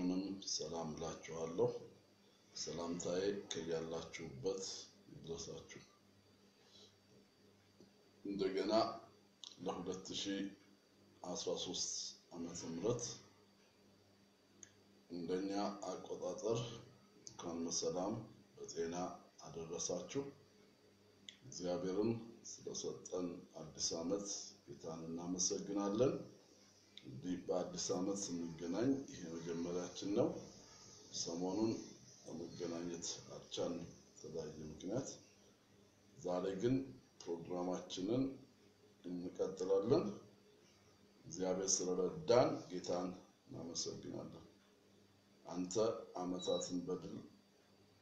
ሁላችሁንም ሰላም እላችኋለሁ። ሰላምታዬ ከያላችሁበት ይድረሳችሁ። እንደገና ለ2013 ዓመተ ምህረት እንደኛ አቆጣጠር እንኳን በሰላም በጤና አደረሳችሁ። እግዚአብሔርን ስለሰጠን አዲስ ዓመት ጌታን እናመሰግናለን። በአዲስ ዓመት ስንገናኝ ይሄ መጀመሪያችን ነው። ሰሞኑን ለመገናኘት አልቻልንም በተለያየ ምክንያት። ዛሬ ግን ፕሮግራማችንን እንቀጥላለን። እግዚአብሔር ስለረዳን ጌታን እናመሰግናለን። አንተ ዓመታትን በድል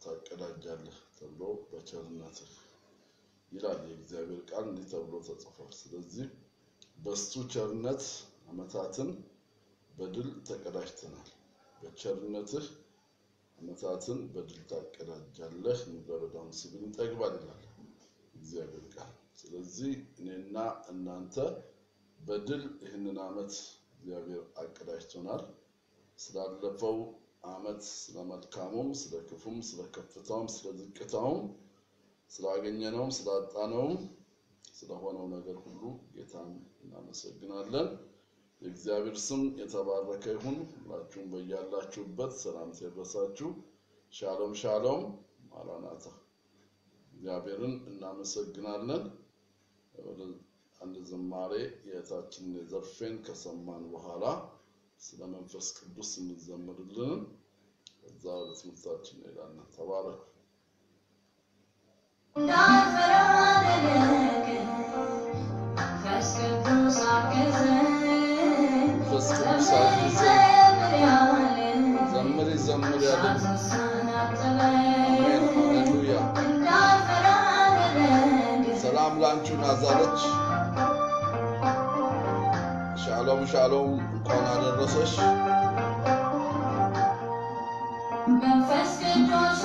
ታቀዳጃለህ ተብሎ በቸርነትህ ይላል የእግዚአብሔር ቃል እንዲህ ተብሎ ተጽፏል። ስለዚህ በሱ ቸርነት ዓመታትን በድል ተቀዳጅተናል። በቸርነትህ ዓመታትን በድል ታቀዳጃለህ፣ ምድረ በዳውን ስብል ይጠግባል ይላል እግዚአብሔር ቃል። ስለዚህ እኔና እናንተ በድል ይህንን ዓመት እግዚአብሔር አቀዳጅቶናል። ስላለፈው ዓመት ስለ መልካሙም፣ ስለ ክፉም፣ ስለ ከፍታውም፣ ስለ ዝቅታውም፣ ስላገኘነውም፣ ስላጣነውም ስለሆነው ነገር ሁሉ ጌታን እናመሰግናለን። የእግዚአብሔር ስም የተባረከ ይሁን። ሁላችሁም በያላችሁበት ሰላም ይድረሳችሁ። ሻሎም ሻሎም፣ ማራናታ። እግዚአብሔርን እናመሰግናለን። አንድ ዝማሬ የእህታችንን የዘርፌን ከሰማን በኋላ ስለ መንፈስ ቅዱስ እንዘምርልን። ከዛ ወደ ትምህርታችን እንሄዳለን። ተባረኩ። መንፈስ ቅዱስ አግዘን። ዘምሪ ዘምሪ ያለን አሜን፣ ሃሌሉያ። ሰላም ላንቺ ናዛለች። ሻሎም ሻሎም፣ እንኳን አደረሰሽ። መንፈስ ቅዱስ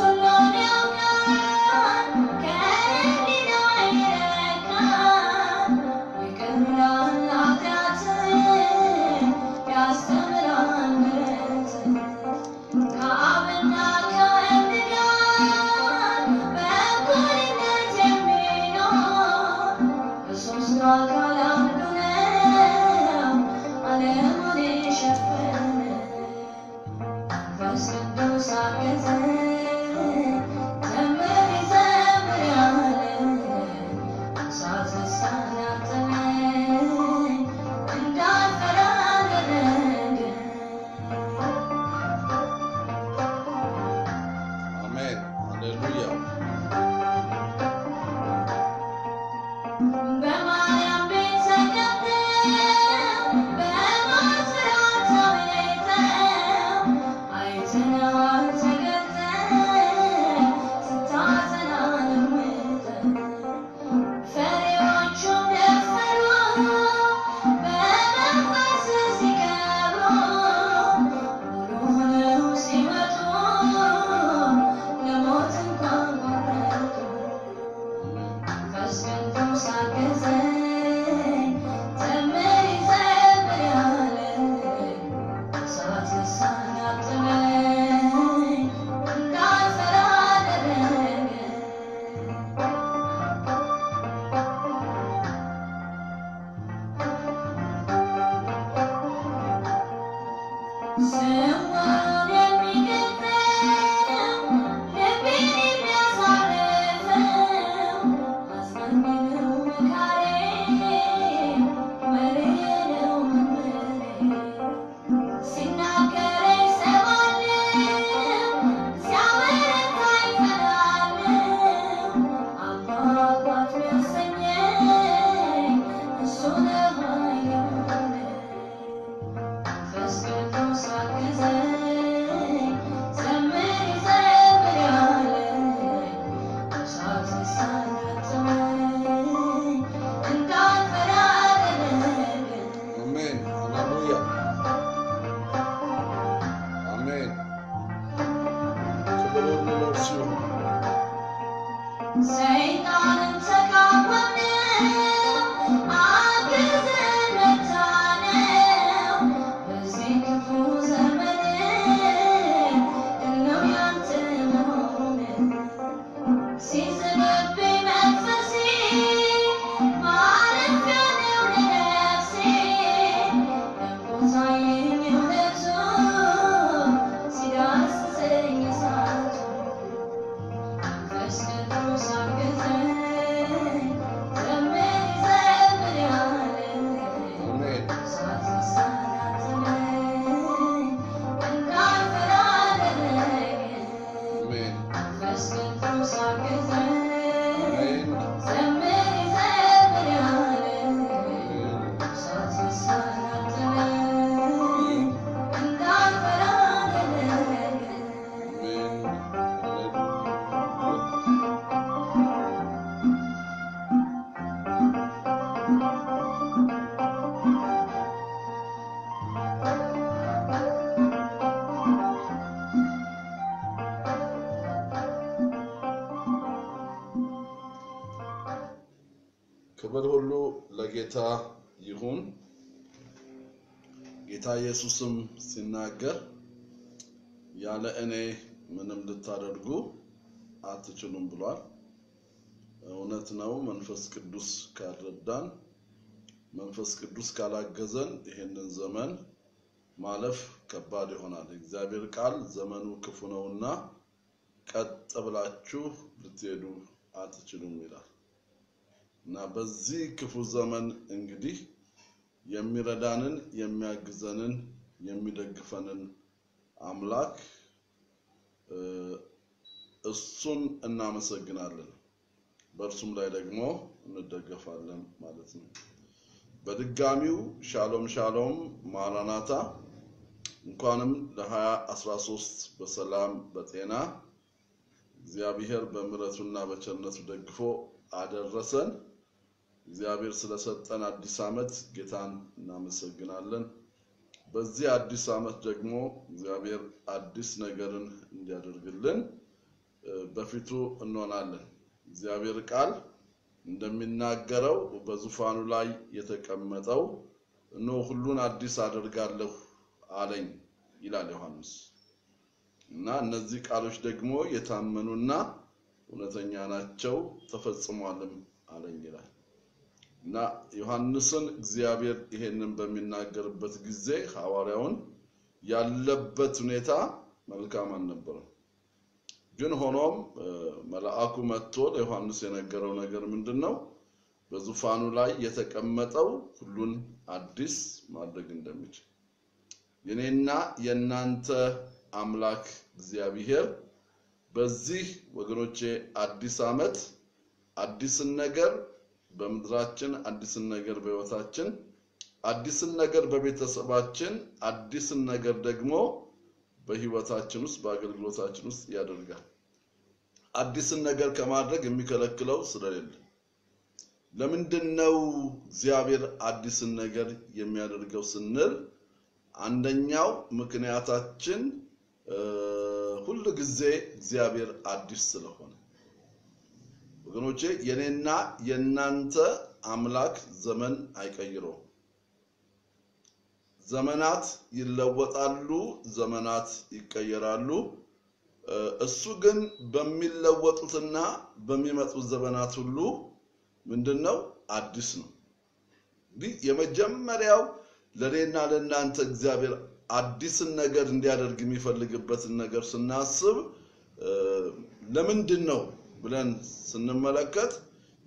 as long as I ኢየሱስም ሲናገር ያለ እኔ ምንም ልታደርጉ አትችሉም ብሏል። እውነት ነው። መንፈስ ቅዱስ ካልረዳን፣ መንፈስ ቅዱስ ካላገዘን ይህንን ዘመን ማለፍ ከባድ ይሆናል። እግዚአብሔር ቃል ዘመኑ ክፉ ነውና ቀጥ ብላችሁ ልትሄዱ አትችሉም ይላል። እና በዚህ ክፉ ዘመን እንግዲህ የሚረዳንን የሚያግዘንን የሚደግፈንን አምላክ እሱን እናመሰግናለን። በእርሱም ላይ ደግሞ እንደገፋለን ማለት ነው። በድጋሚው ሻሎም ሻሎም ማራናታ እንኳንም ለ2013 በሰላም በጤና እግዚአብሔር በምሕረቱና በቸርነቱ ደግፎ አደረሰን። እግዚአብሔር ስለሰጠን አዲስ ዓመት ጌታን እናመሰግናለን። በዚህ አዲስ ዓመት ደግሞ እግዚአብሔር አዲስ ነገርን እንዲያደርግልን በፊቱ እንሆናለን። እግዚአብሔር ቃል እንደሚናገረው በዙፋኑ ላይ የተቀመጠው እነሆ ሁሉን አዲስ አደርጋለሁ አለኝ ይላል ዮሐንስ። እና እነዚህ ቃሎች ደግሞ የታመኑና እውነተኛ ናቸው ተፈጽሟልም አለኝ ይላል። እና ዮሐንስን እግዚአብሔር ይሄንን በሚናገርበት ጊዜ ሐዋርያውን ያለበት ሁኔታ መልካም አልነበረም። ግን ሆኖም መልአኩ መጥቶ ለዮሐንስ የነገረው ነገር ምንድን ነው? በዙፋኑ ላይ የተቀመጠው ሁሉን አዲስ ማድረግ እንደሚችል የኔና የእናንተ አምላክ እግዚአብሔር በዚህ ወገኖቼ አዲስ ዓመት አዲስን ነገር በምድራችን አዲስን ነገር በሕይወታችን አዲስን ነገር በቤተሰባችን አዲስን ነገር ደግሞ በሕይወታችን ውስጥ በአገልግሎታችን ውስጥ ያደርጋል። አዲስን ነገር ከማድረግ የሚከለክለው ስለሌለ ለምንድን ነው እግዚአብሔር አዲስን ነገር የሚያደርገው ስንል አንደኛው ምክንያታችን ሁል ጊዜ እግዚአብሔር አዲስ ስለሆነ ወገኖቼ የኔና የእናንተ አምላክ ዘመን አይቀይረውም። ዘመናት ይለወጣሉ፣ ዘመናት ይቀየራሉ። እሱ ግን በሚለወጡትና በሚመጡት ዘመናት ሁሉ ምንድን ነው አዲስ ነው። እንግዲህ የመጀመሪያው ለእኔና ለእናንተ እግዚአብሔር አዲስን ነገር እንዲያደርግ የሚፈልግበትን ነገር ስናስብ ለምንድን ነው ብለን ስንመለከት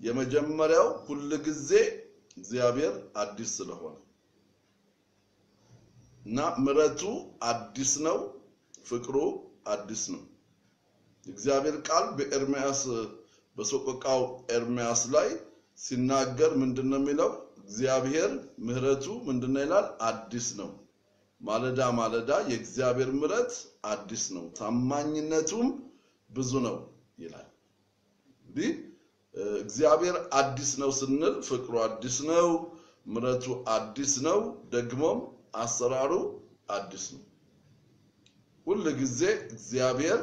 የመጀመሪያው ሁል ጊዜ እግዚአብሔር አዲስ ስለሆነ እና ምሕረቱ አዲስ ነው፣ ፍቅሩ አዲስ ነው። እግዚአብሔር ቃል በኤርምያስ በሰቆቃው ኤርምያስ ላይ ሲናገር ምንድን ነው የሚለው? እግዚአብሔር ምሕረቱ ምንድን ነው ይላል? አዲስ ነው። ማለዳ ማለዳ የእግዚአብሔር ምሕረት አዲስ ነው፣ ታማኝነቱም ብዙ ነው ይላል። እንግዲህ እግዚአብሔር አዲስ ነው ስንል ፍቅሩ አዲስ ነው፣ ምሕረቱ አዲስ ነው፣ ደግሞም አሰራሩ አዲስ ነው። ሁል ጊዜ እግዚአብሔር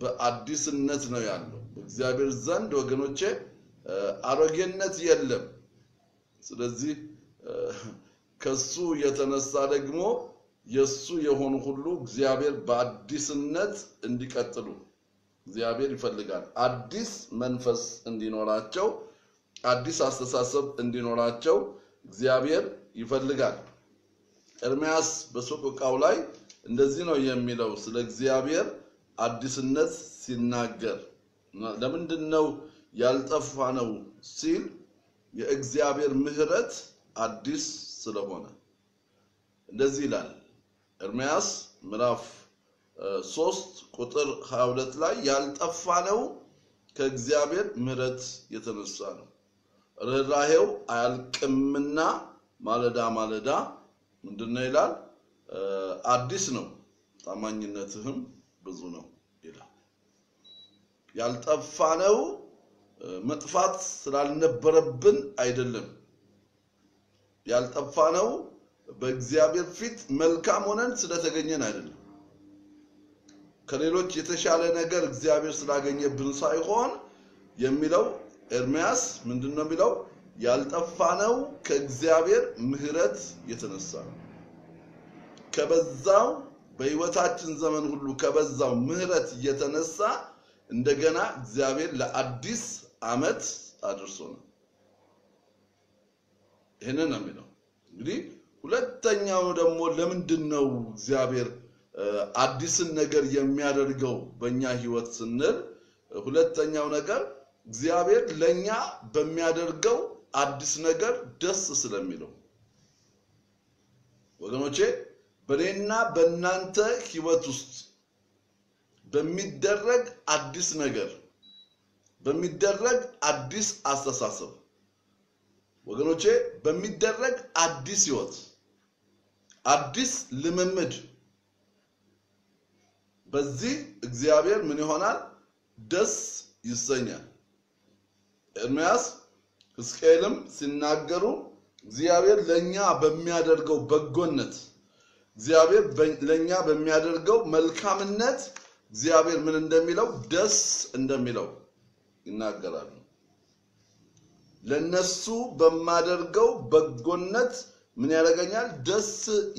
በአዲስነት ነው ያለው። በእግዚአብሔር ዘንድ ወገኖቼ አሮጌነት የለም። ስለዚህ ከሱ የተነሳ ደግሞ የሱ የሆኑ ሁሉ እግዚአብሔር በአዲስነት እንዲቀጥሉ እግዚአብሔር ይፈልጋል። አዲስ መንፈስ እንዲኖራቸው፣ አዲስ አስተሳሰብ እንዲኖራቸው እግዚአብሔር ይፈልጋል። ኤርምያስ በሰቆቃው ላይ እንደዚህ ነው የሚለው ስለ እግዚአብሔር አዲስነት ሲናገር ለምንድን ነው ያልጠፋ ነው ሲል የእግዚአብሔር ምሕረት አዲስ ስለሆነ እንደዚህ ይላል። ኤርምያስ ምዕራፍ ሶስት ቁጥር 22 ላይ ያልጠፋ ነው ከእግዚአብሔር ምሕረት የተነሳ ነው። ርኅራሄው አያልቅምና ማለዳ ማለዳ ምንድን ነው ይላል? አዲስ ነው፣ ታማኝነትህም ብዙ ነው ይላል። ያልጠፋነው እ፣ መጥፋት ስላልነበረብን አይደለም። ያልጠፋነው በእግዚአብሔር ፊት መልካም ሆነን ስለተገኘን አይደለም። ከሌሎች የተሻለ ነገር እግዚአብሔር ስላገኘብን ሳይሆን የሚለው ኤርምያስ ምንድን ነው የሚለው? ያልጠፋነው ከእግዚአብሔር ምሕረት የተነሳ ነው። ከበዛው በሕይወታችን ዘመን ሁሉ ከበዛው ምሕረት የተነሳ እንደገና እግዚአብሔር ለአዲስ ዓመት አድርሶናል። ይህንን ነው የሚለው። እንግዲህ ሁለተኛው ደግሞ ለምንድን ነው እግዚአብሔር አዲስን ነገር የሚያደርገው በእኛ ህይወት ስንል ሁለተኛው ነገር እግዚአብሔር ለእኛ በሚያደርገው አዲስ ነገር ደስ ስለሚለው። ወገኖቼ በእኔና በእናንተ ህይወት ውስጥ በሚደረግ አዲስ ነገር በሚደረግ አዲስ አስተሳሰብ ወገኖቼ በሚደረግ አዲስ ህይወት አዲስ ልምምድ በዚህ እግዚአብሔር ምን ይሆናል? ደስ ይሰኛል። ኤርምያስ ሕዝቅኤልም ሲናገሩ እግዚአብሔር ለእኛ በሚያደርገው በጎነት እግዚአብሔር ለእኛ በሚያደርገው መልካምነት እግዚአብሔር ምን እንደሚለው ደስ እንደሚለው ይናገራሉ። ለነሱ በማደርገው በጎነት ምን ያደርገኛል? ደስ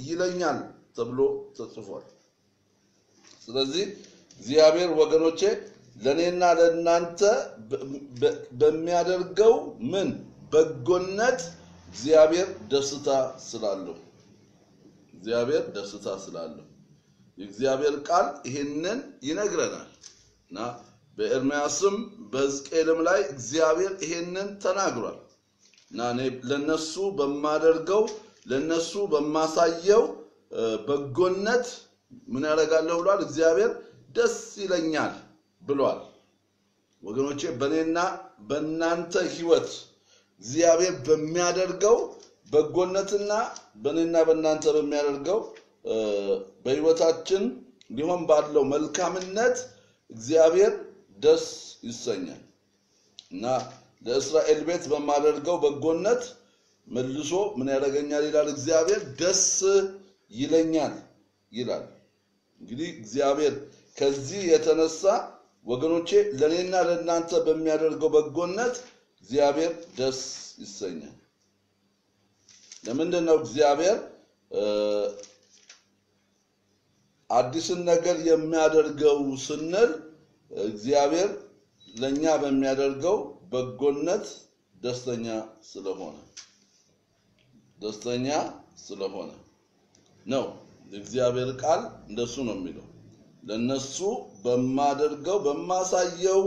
ይለኛል ተብሎ ተጽፏል። ስለዚህ እግዚአብሔር ወገኖቼ ለእኔና ለእናንተ በሚያደርገው ምን? በጎነት እግዚአብሔር ደስታ ስላለው። እግዚአብሔር ደስታ ስላለው። የእግዚአብሔር ቃል ይህንን ይነግረናል። እና በኤርምያስም በሕዝቅኤልም ላይ እግዚአብሔር ይሄንን ተናግሯል። እና እኔ ለነሱ በማደርገው ለነሱ በማሳየው በጎነት ምን ያደርጋለሁ ብሏል? እግዚአብሔር ደስ ይለኛል ብሏል። ወገኖቼ በእኔና በእናንተ ህይወት እግዚአብሔር በሚያደርገው በጎነትና በእኔና በእናንተ በሚያደርገው በህይወታችን ሊሆን ባለው መልካምነት እግዚአብሔር ደስ ይሰኛል እና ለእስራኤል ቤት በማደርገው በጎነት መልሶ ምን ያደርገኛል ይላል እግዚአብሔር ደስ ይለኛል ይላል። እንግዲህ እግዚአብሔር ከዚህ የተነሳ ወገኖቼ ለእኔና ለእናንተ በሚያደርገው በጎነት እግዚአብሔር ደስ ይሰኛል። ለምንድን ነው እግዚአብሔር አዲስን ነገር የሚያደርገው ስንል እግዚአብሔር ለእኛ በሚያደርገው በጎነት ደስተኛ ስለሆነ ደስተኛ ስለሆነ ነው። የእግዚአብሔር ቃል እንደሱ ነው የሚለው። ለነሱ በማደርገው በማሳየው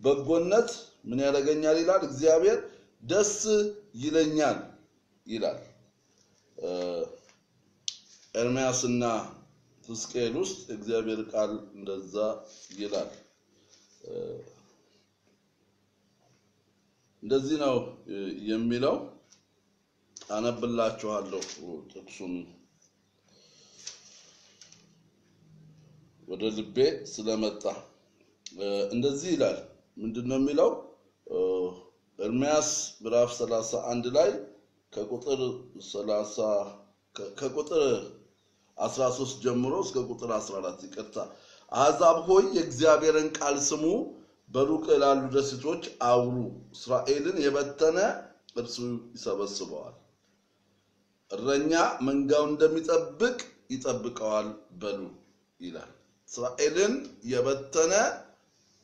በጎነት ምን ያደርገኛል ይላል እግዚአብሔር ደስ ይለኛል ይላል። ኤርምያስና ሕዝቅኤል ውስጥ የእግዚአብሔር ቃል እንደዛ ይላል። እንደዚህ ነው የሚለው አነብላችኋለሁ ጥቅሱን ወደ ልቤ ስለመጣ እንደዚህ ይላል። ምንድን ነው የሚለው? ኤርምያስ ምዕራፍ 31 ላይ ከቁጥር 30 ከ- ከቁጥር 13 ጀምሮ እስከ ቁጥር 14 ይቅርታ። አሕዛብ ሆይ የእግዚአብሔርን ቃል ስሙ፣ በሩቅ ላሉ ደሴቶች አውሩ። እስራኤልን የበተነ እርሱ ይሰበስበዋል፣ እረኛ መንጋውን እንደሚጠብቅ ይጠብቀዋል በሉ ይላል። እስራኤልን የበተነ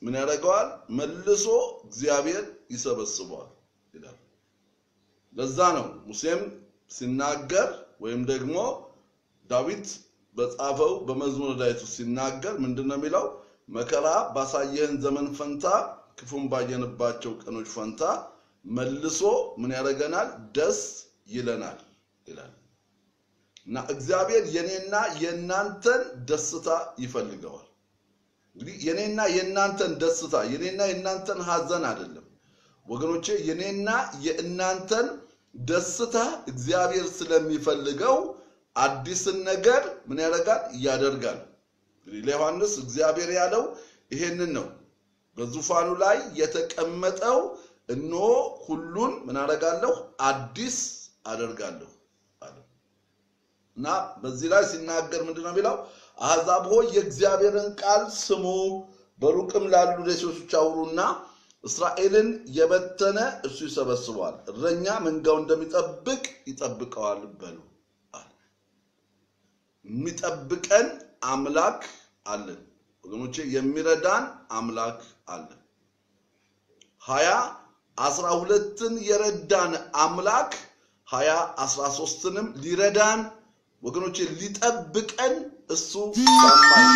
ምን ያደርገዋል? መልሶ እግዚአብሔር ይሰበስበዋል ይላል። ለዛ ነው ሙሴም ሲናገር ወይም ደግሞ ዳዊት በጻፈው በመዝሙረ ዳዊት ሲናገር ምንድን ነው የሚለው? መከራ ባሳየህን ዘመን ፈንታ ክፉን ባየንባቸው ቀኖች ፈንታ መልሶ ምን ያደርገናል? ደስ ይለናል ይላል። እና እግዚአብሔር የኔና የእናንተን ደስታ ይፈልገዋል። እንግዲህ የኔና የእናንተን ደስታ የኔና የእናንተን ሐዘን አይደለም ወገኖቼ፣ የኔና የእናንተን ደስታ እግዚአብሔር ስለሚፈልገው አዲስን ነገር ምን ያደርጋል? ያደርጋል። እንግዲህ ለዮሐንስ እግዚአብሔር ያለው ይሄንን ነው። በዙፋኑ ላይ የተቀመጠው እነሆ ሁሉን ምን አደርጋለሁ? አዲስ አደርጋለሁ እና በዚህ ላይ ሲናገር ምንድን ነው የሚለው? አሕዛብ ሆይ የእግዚአብሔርን ቃል ስሙ፣ በሩቅም ላሉ ደሴቶች አውሩና እስራኤልን የበተነ እርሱ ይሰበስበዋል፣ እረኛ መንጋው እንደሚጠብቅ ይጠብቀዋል በሉ የሚጠብቀን አምላክ አለን ወገኖቼ፣ የሚረዳን አምላክ አለን። ሀያ አስራ ሁለትን የረዳን አምላክ ሀያ አስራ ሶስትንም ሊረዳን ወገኖቼ ሊጠብቀን እሱ ታማኝ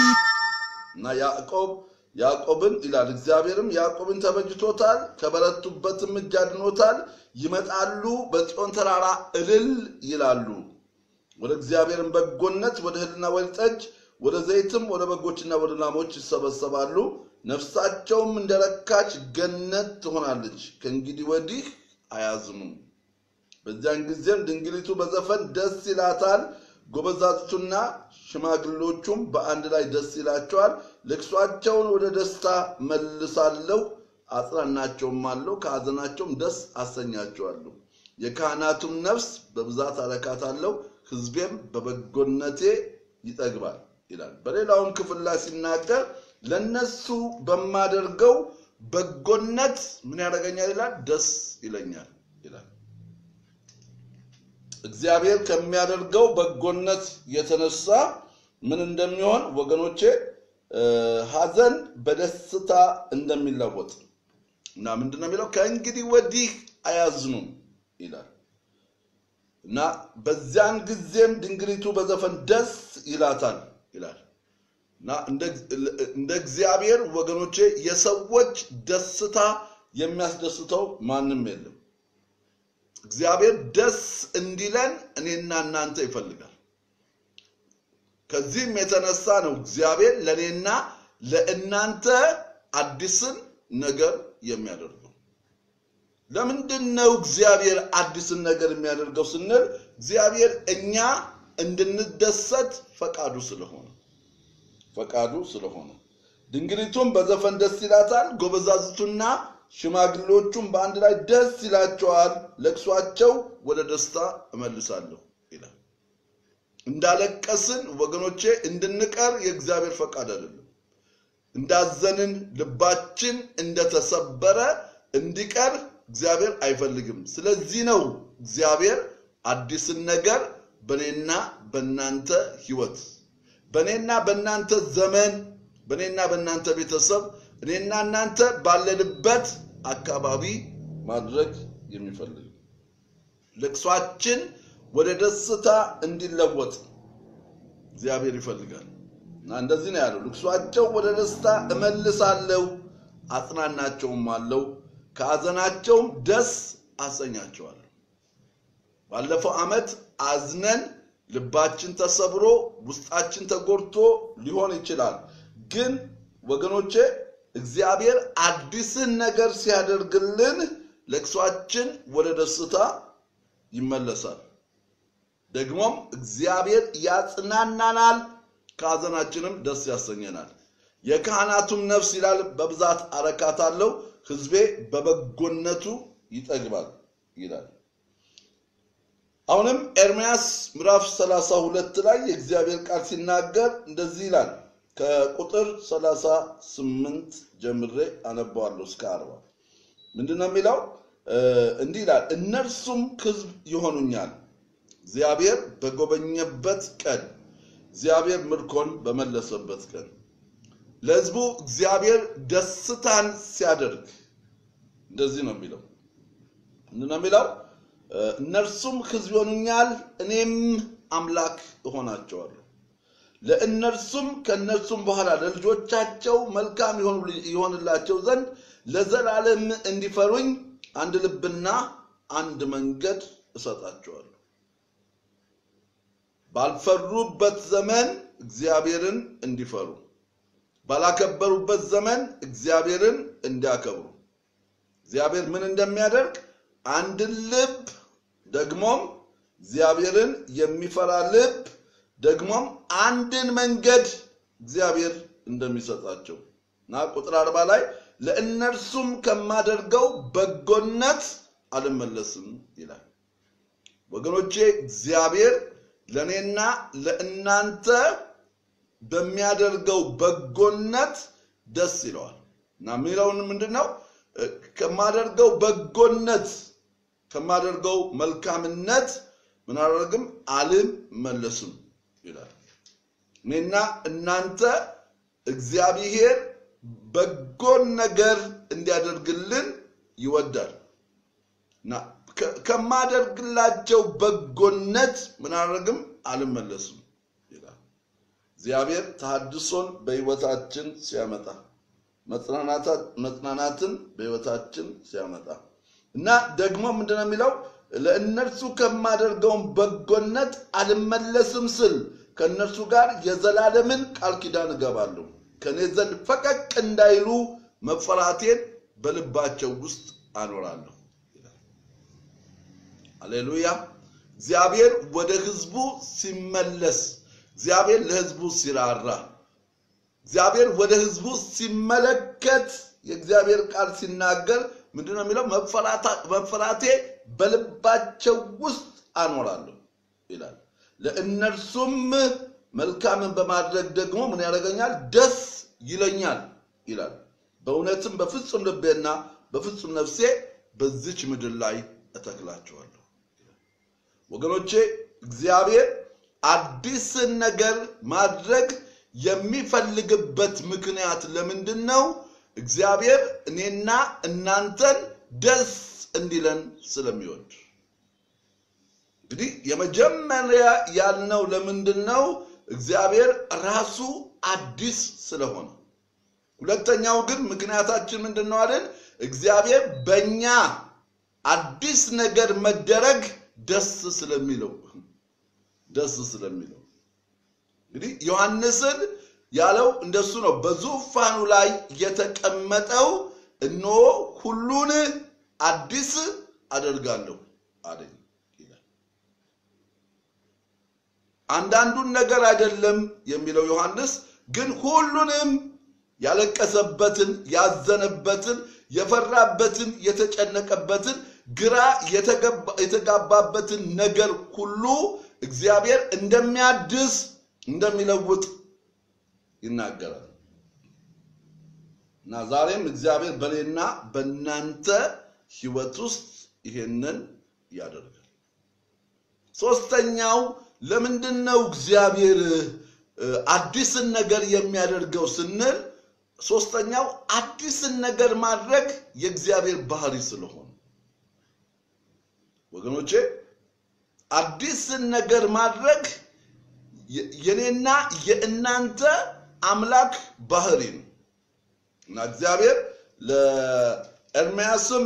እና ያዕቆብ ያዕቆብን ይላል እግዚአብሔርም ያዕቆብን ተበጅቶታል፣ ከበረቱበትም እጅ አድኖታል። ይመጣሉ፣ በጽዮን ተራራ እልል ይላሉ። ወደ እግዚአብሔርም በጎነት ወደ እህልና ወይን ጠጅ ወደ ዘይትም ወደ በጎችና ወደ ላሞች ይሰበሰባሉ። ነፍሳቸውም እንደረካች ገነት ትሆናለች። ከእንግዲህ ወዲህ አያዝኑም። በዚያን ጊዜም ድንግሊቱ በዘፈን ደስ ይላታል፣ ጎበዛዝቱና ሽማግሌዎቹም በአንድ ላይ ደስ ይላቸዋል። ልቅሷቸውን ወደ ደስታ መልሳለሁ፣ አጽናናቸውም አለው፣ ከሐዘናቸውም ደስ አሰኛቸዋለሁ። የካህናቱም ነፍስ በብዛት አረካታለሁ፣ ሕዝቤም በበጎነቴ ይጠግባል ይላል። በሌላውም ክፍል ላይ ሲናገር ለነሱ በማደርገው በጎነት ምን ያደርገኛል ይላል፣ ደስ ይለኛል ይላል። እግዚአብሔር ከሚያደርገው በጎነት የተነሳ ምን እንደሚሆን ወገኖቼ ሐዘን በደስታ እንደሚለወጥ እና ምንድን ነው የሚለው? ከእንግዲህ ወዲህ አያዝኑም ይላል። እና በዚያን ጊዜም ድንግሊቱ በዘፈን ደስ ይላታል ይላል። እና እንደ እግዚአብሔር ወገኖቼ የሰዎች ደስታ የሚያስደስተው ማንም የለም። እግዚአብሔር ደስ እንዲለን እኔና እናንተ ይፈልጋል። ከዚህም የተነሳ ነው እግዚአብሔር ለእኔና ለእናንተ አዲስን ነገር የሚያደርገው። ለምንድን ነው እግዚአብሔር አዲስን ነገር የሚያደርገው ስንል እግዚአብሔር እኛ እንድንደሰት ፈቃዱ ስለሆነ ፈቃዱ ስለሆነ ድንግሊቱም በዘፈን ደስ ይላታል፣ ጎበዛዝቱና ሽማግሌዎቹም በአንድ ላይ ደስ ይላቸዋል፣ ለቅሷቸው ወደ ደስታ እመልሳለሁ ይላል። እንዳለቀስን ወገኖቼ እንድንቀር የእግዚአብሔር ፈቃድ አይደለም። እንዳዘንን ልባችን እንደተሰበረ እንዲቀር እግዚአብሔር አይፈልግም። ስለዚህ ነው እግዚአብሔር አዲስን ነገር በእኔና በእናንተ ህይወት፣ በእኔና በእናንተ ዘመን፣ በእኔና በእናንተ ቤተሰብ እኔና እናንተ ባለንበት አካባቢ ማድረግ የሚፈልግ ልቅሷችን ወደ ደስታ እንዲለወጥ እግዚአብሔር ይፈልጋል እና እንደዚህ ነው ያለው። ልቅሷቸው ወደ ደስታ እመልሳለሁ፣ አጽናናቸውም አለው፣ ከሐዘናቸውም ደስ አሰኛቸዋለሁ። ባለፈው ዓመት አዝነን ልባችን ተሰብሮ ውስጣችን ተጎድቶ ሊሆን ይችላል። ግን ወገኖቼ እግዚአብሔር አዲስን ነገር ሲያደርግልን ለቅሷችን ወደ ደስታ ይመለሳል። ደግሞም እግዚአብሔር ያጽናናናል፣ ከሐዘናችንም ደስ ያሰኘናል። የካህናቱም ነፍስ ይላል በብዛት አረካታለሁ፣ ሕዝቤ በበጎነቱ ይጠግባል ይላል። አሁንም ኤርምያስ ምዕራፍ 32 ላይ የእግዚአብሔር ቃል ሲናገር እንደዚህ ይላል። ከቁጥር 38 ጀምሬ አነባዋለሁ እስከ 40 ምንድን ነው የሚለው? እንዲህ ይላል፣ እነርሱም ሕዝብ ይሆኑኛል እግዚአብሔር በጎበኘበት ቀን፣ እግዚአብሔር ምርኮን በመለሰበት ቀን፣ ለሕዝቡ እግዚአብሔር ደስታን ሲያደርግ እንደዚህ ነው የሚለው። ምንድን ነው የሚለው? እነርሱም ሕዝብ ይሆኑኛል፣ እኔም አምላክ እሆናቸዋለሁ ለእነርሱም ከእነርሱም በኋላ ለልጆቻቸው መልካም ይሆንላቸው ዘንድ ለዘላለም እንዲፈሩኝ አንድ ልብና አንድ መንገድ እሰጣቸዋለሁ። ባልፈሩበት ዘመን እግዚአብሔርን እንዲፈሩ፣ ባላከበሩበት ዘመን እግዚአብሔርን እንዲያከብሩ እግዚአብሔር ምን እንደሚያደርግ አንድን ልብ ደግሞም እግዚአብሔርን የሚፈራ ልብ ደግሞም አንድን መንገድ እግዚአብሔር እንደሚሰጣቸው እና ቁጥር አርባ ላይ ለእነርሱም ከማደርገው በጎነት አልመለስም ይላል። ወገኖቼ እግዚአብሔር ለእኔና ለእናንተ በሚያደርገው በጎነት ደስ ይለዋል እና የሚለውን ምንድን ነው? ከማደርገው በጎነት ከማደርገው መልካምነት ምን አደርግም አልመለስም ይላል። እኔና እናንተ እግዚአብሔር በጎን ነገር እንዲያደርግልን ይወዳል እና ከማደርግላቸው በጎነት ምን አደርግም አልመለስም ይላል። እግዚአብሔር ተሐድሶን በሕይወታችን ሲያመጣ መጽናናትን በሕይወታችን ሲያመጣ እና ደግሞ ምንድነው የሚለው ለእነርሱ ከማደርገውን በጎነት አልመለስም ስል ከእነርሱ ጋር የዘላለምን ቃል ኪዳን እገባለሁ ከእኔ ዘንድ ፈቀቅ እንዳይሉ መፈራቴን በልባቸው ውስጥ አኖራለሁ። አሌሉያ። እግዚአብሔር ወደ ህዝቡ ሲመለስ፣ እግዚአብሔር ለህዝቡ ሲራራ፣ እግዚአብሔር ወደ ህዝቡ ሲመለከት የእግዚአብሔር ቃል ሲናገር ምንድነው የሚለው? መፈራቴ በልባቸው ውስጥ አኖራለሁ ይላል። ለእነርሱም መልካምን በማድረግ ደግሞ ምን ያደርገኛል? ደስ ይለኛል ይላል። በእውነትም በፍጹም ልቤና በፍጹም ነፍሴ በዚች ምድር ላይ እተክላቸዋለሁ። ወገኖቼ እግዚአብሔር አዲስን ነገር ማድረግ የሚፈልግበት ምክንያት ለምንድን ነው? እግዚአብሔር እኔና እናንተን ደስ እንዲለን ስለሚወድ እንግዲህ የመጀመሪያ ያልነው ለምንድን ነው? እግዚአብሔር ራሱ አዲስ ስለሆነ። ሁለተኛው ግን ምክንያታችን ምንድን ነው አለን? እግዚአብሔር በእኛ አዲስ ነገር መደረግ ደስ ስለሚለው ደስ ስለሚለው እንግዲህ ዮሐንስን ያለው እንደሱ ነው። በዙፋኑ ላይ የተቀመጠው እነሆ ሁሉን አዲስ አደርጋለሁ አለኝ ይላል። አንዳንዱን ነገር አይደለም የሚለው ዮሐንስ ግን ሁሉንም ያለቀሰበትን፣ ያዘነበትን፣ የፈራበትን፣ የተጨነቀበትን፣ ግራ የተጋባበትን ነገር ሁሉ እግዚአብሔር እንደሚያድስ እንደሚለውጥ ይናገራል እና ዛሬም እግዚአብሔር በእኔና በእናንተ ሕይወት ውስጥ ይሄንን ያደርጋል። ሶስተኛው ለምንድን ነው እግዚአብሔር አዲስን ነገር የሚያደርገው ስንል ሶስተኛው አዲስን ነገር ማድረግ የእግዚአብሔር ባህሪ ስለሆነ። ወገኖቼ አዲስን ነገር ማድረግ የኔና የእናንተ አምላክ ባህሪ ነው። እና እግዚአብሔር ለኤርምያስም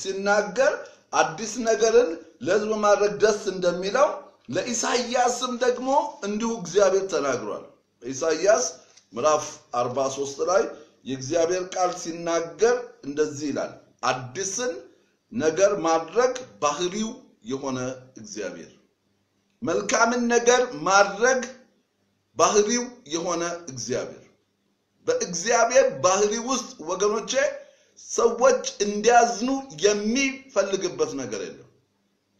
ሲናገር አዲስ ነገርን ለሕዝብ ማድረግ ደስ እንደሚለው ለኢሳይያስም ደግሞ እንዲሁ እግዚአብሔር ተናግሯል። ኢሳይያስ ምዕራፍ 43 ላይ የእግዚአብሔር ቃል ሲናገር እንደዚህ ይላል፣ አዲስን ነገር ማድረግ ባህሪው የሆነ እግዚአብሔር መልካምን ነገር ማድረግ ባህሪው የሆነ እግዚአብሔር በእግዚአብሔር ባህሪ ውስጥ ወገኖቼ ሰዎች እንዲያዝኑ የሚፈልግበት ነገር የለም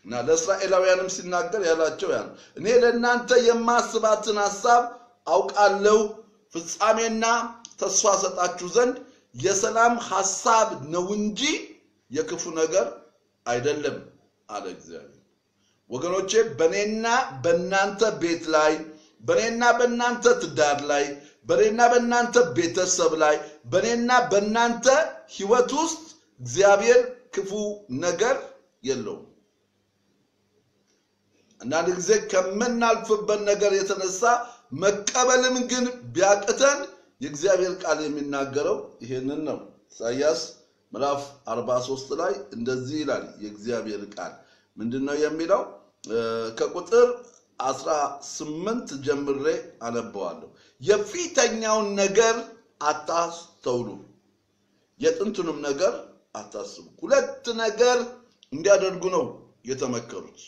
እና ለእስራኤላውያንም ሲናገር ያላቸው ያ እኔ ለእናንተ የማስባትን ሐሳብ አውቃለሁ ፍጻሜና ተስፋ ሰጣችሁ ዘንድ የሰላም ሐሳብ ነው እንጂ የክፉ ነገር አይደለም አለ እግዚአብሔር። ወገኖቼ በእኔና በእናንተ ቤት ላይ በእኔና በእናንተ ትዳር ላይ በእኔና በእናንተ ቤተሰብ ላይ በእኔና በእናንተ ሕይወት ውስጥ እግዚአብሔር ክፉ ነገር የለውም። አንዳንድ ጊዜ ከምናልፍበት ነገር የተነሳ መቀበልም ግን ቢያቅተን የእግዚአብሔር ቃል የሚናገረው ይሄንን ነው። ኢሳይያስ ምዕራፍ 43 ላይ እንደዚህ ይላል። የእግዚአብሔር ቃል ምንድን ነው የሚለው? ከቁጥር 18 ጀምሬ አነበዋለሁ። የፊተኛውን ነገር አታስተውሉ፣ የጥንቱንም ነገር አታስቡ። ሁለት ነገር እንዲያደርጉ ነው የተመከሩት።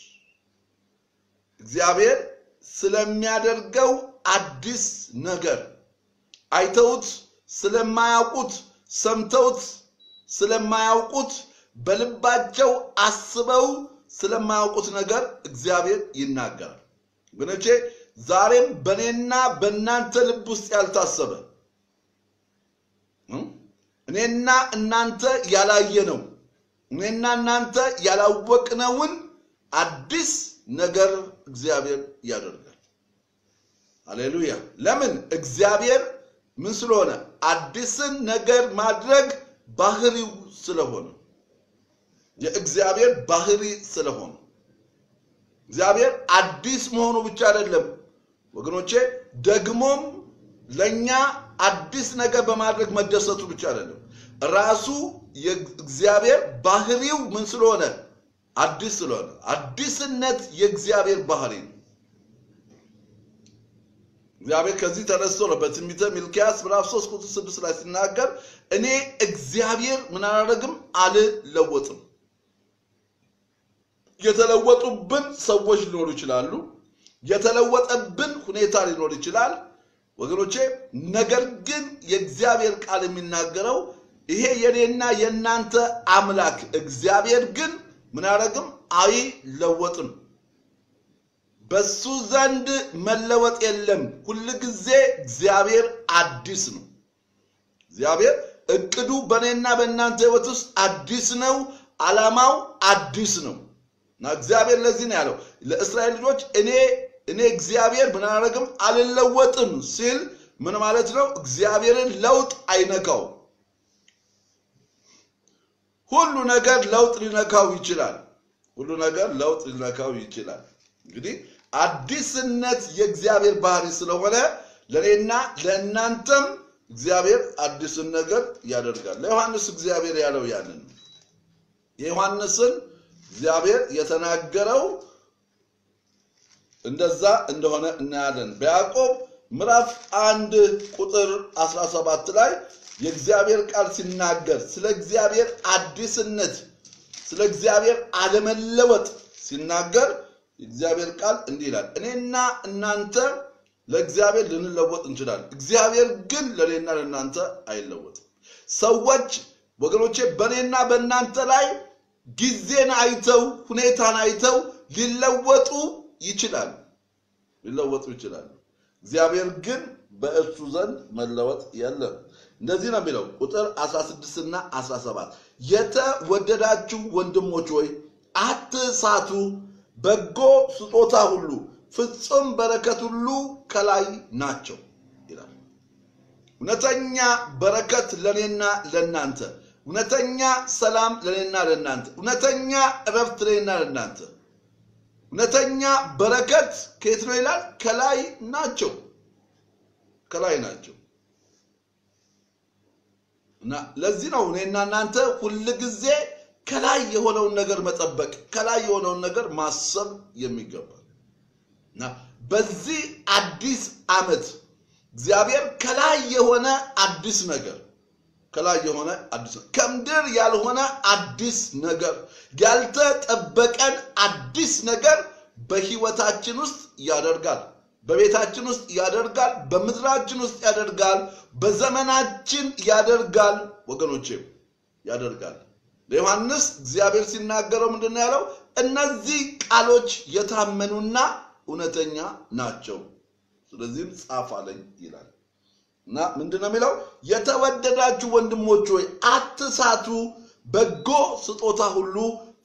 እግዚአብሔር ስለሚያደርገው አዲስ ነገር አይተውት ስለማያውቁት ሰምተውት ስለማያውቁት በልባቸው አስበው ስለማያውቁት ነገር እግዚአብሔር ይናገራል። ወገኖቼ ዛሬም በእኔና በእናንተ ልብ ውስጥ ያልታሰበ እኔና እናንተ ያላየነው እኔና እናንተ ያላወቅነውን አዲስ ነገር እግዚአብሔር ያደርጋል። ሃሌሉያ! ለምን? እግዚአብሔር ምን ስለሆነ? አዲስን ነገር ማድረግ ባህሪው ስለሆነ የእግዚአብሔር ባህሪ ስለሆነ እግዚአብሔር አዲስ መሆኑ ብቻ አይደለም ወገኖቼ፣ ደግሞም ለእኛ አዲስ ነገር በማድረግ መደሰቱ ብቻ አይደለም። ራሱ የእግዚአብሔር ባህሪው ምን ስለሆነ? አዲስ ስለሆነ አዲስነት የእግዚአብሔር ባህሪ ነው። እግዚአብሔር ከዚህ ተነስቶ ነው በትንቢተ ሚልክያስ ምዕራፍ 3 ቁጥር 6 ላይ ሲናገር እኔ እግዚአብሔር ምን አላደርግም አልለወጥም። የተለወጡብን ሰዎች ሊኖሩ ይችላሉ። የተለወጠብን ሁኔታ ሊኖር ይችላል ወገኖቼ። ነገር ግን የእግዚአብሔር ቃል የሚናገረው ይሄ የኔና የእናንተ አምላክ እግዚአብሔር ግን ምን አያደርግም አይለወጥም። በሱ ዘንድ መለወጥ የለም። ሁል ጊዜ እግዚአብሔር አዲስ ነው። እግዚአብሔር እቅዱ በእኔና በእናንተ ህይወት ውስጥ አዲስ ነው። ዓላማው አዲስ ነው እና እግዚአብሔር ለዚህ ነው ያለው ለእስራኤል ልጆች እኔ እኔ እግዚአብሔር ምን አላደርግም አልለወጥም ሲል ምን ማለት ነው? እግዚአብሔርን ለውጥ አይነካው። ሁሉ ነገር ለውጥ ሊነካው ይችላል። ሁሉ ነገር ለውጥ ሊነካው ይችላል። እንግዲህ አዲስነት የእግዚአብሔር ባህሪ ስለሆነ ለእኔና ለእናንተም እግዚአብሔር አዲስን ነገር ያደርጋል። ለዮሐንስ እግዚአብሔር ያለው ያንን የዮሐንስን እግዚአብሔር የተናገረው እንደዛ እንደሆነ እናያለን። በያዕቆብ ምዕራፍ አንድ ቁጥር 17 ላይ የእግዚአብሔር ቃል ሲናገር ስለ እግዚአብሔር አዲስነት ስለ እግዚአብሔር አለመለወጥ ሲናገር የእግዚአብሔር ቃል እንዲህ ይላል፣ እኔና እናንተ ለእግዚአብሔር ልንለወጥ እንችላለን፣ እግዚአብሔር ግን ለእኔና ለእናንተ አይለወጥም። ሰዎች ወገኖቼ በእኔና በእናንተ ላይ ጊዜን አይተው ሁኔታን አይተው ሊለወጡ ይችላሉ ሊለወጡ ይችላሉ። እግዚአብሔር ግን በእርሱ ዘንድ መለወጥ የለም። እንደዚህ ነው የሚለው ቁጥር 16 እና 17 የተወደዳችሁ ወንድሞች ሆይ አትሳቱ፣ በጎ ስጦታ ሁሉ ፍጹም በረከት ሁሉ ከላይ ናቸው ይላል። እውነተኛ በረከት ለእኔና ለእናንተ፣ እውነተኛ ሰላም ለእኔና ለእናንተ፣ እውነተኛ እረፍት ለእኔና ለእናንተ እውነተኛ በረከት ከየት ነው ይላል? ከላይ ናቸው፣ ከላይ ናቸው። ለዚህ ነው እኔና እናንተ ሁል ጊዜ ከላይ የሆነውን ነገር መጠበቅ፣ ከላይ የሆነውን ነገር ማሰብ የሚገባ እና በዚህ አዲስ ዓመት እግዚአብሔር ከላይ የሆነ አዲስ ነገር ከላይ የሆነ አዲስ ከምድር ያልሆነ አዲስ ነገር ያልተጠበቀን አዲስ ነገር በህይወታችን ውስጥ ያደርጋል። በቤታችን ውስጥ ያደርጋል። በምድራችን ውስጥ ያደርጋል። በዘመናችን ያደርጋል። ወገኖቼ ያደርጋል። ለዮሐንስ እግዚአብሔር ሲናገረው ምንድን ነው ያለው? እነዚህ ቃሎች የታመኑና እውነተኛ ናቸው፣ ስለዚህም ጻፍ አለኝ ይላል። እና ምንድን ነው የሚለው? የተወደዳችሁ ወንድሞች ሆይ አትሳቱ፣ በጎ ስጦታ ሁሉ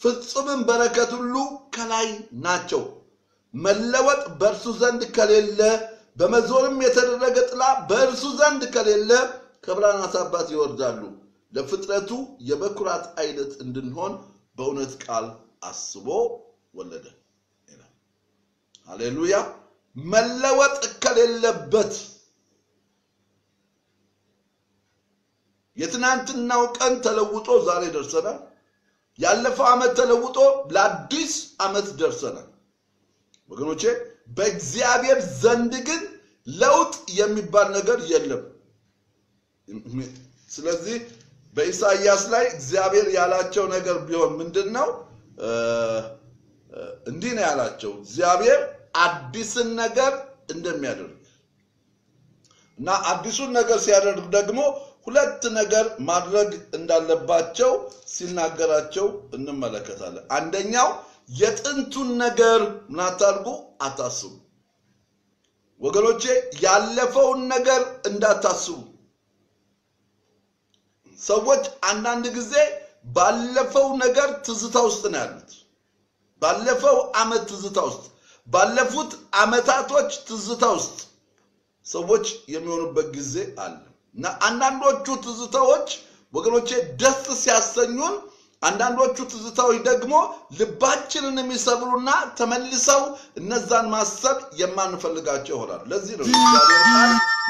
ፍጹምም በረከት ሁሉ ከላይ ናቸው። መለወጥ በእርሱ ዘንድ ከሌለ፣ በመዞርም የተደረገ ጥላ በእርሱ ዘንድ ከሌለ ከብርሃናት አባት ይወርዳሉ። ለፍጥረቱ የበኩራት አይነት እንድንሆን በእውነት ቃል አስቦ ወለደ ሃሌሉያ! መለወጥ ከሌለበት የትናንትናው ቀን ተለውጦ ዛሬ ደርሰናል። ያለፈው ዓመት ተለውጦ ለአዲስ ዓመት ደርሰናል። ወገኖቼ በእግዚአብሔር ዘንድ ግን ለውጥ የሚባል ነገር የለም። ስለዚህ በኢሳይያስ ላይ እግዚአብሔር ያላቸው ነገር ቢሆን ምንድን ነው? እንዲህ ነው ያላቸው እግዚአብሔር አዲስን ነገር እንደሚያደርግ እና አዲሱን ነገር ሲያደርግ ደግሞ ሁለት ነገር ማድረግ እንዳለባቸው ሲናገራቸው እንመለከታለን። አንደኛው የጥንቱን ነገር ምን አታድርጉ፣ አታስቡ። ወገኖቼ ያለፈውን ነገር እንዳታስቡ። ሰዎች አንዳንድ ጊዜ ባለፈው ነገር ትዝታ ውስጥ ነው ያሉት። ባለፈው ዓመት ትዝታ ውስጥ፣ ባለፉት ዓመታቶች ትዝታ ውስጥ ሰዎች የሚሆኑበት ጊዜ አለ እና አንዳንዶቹ ትዝታዎች ወገኖቼ ደስ ሲያሰኙን፣ አንዳንዶቹ ትዝታዎች ደግሞ ልባችንን የሚሰብሩና ተመልሰው እነዛን ማሰብ የማንፈልጋቸው ይሆናሉ። ለዚህ ነው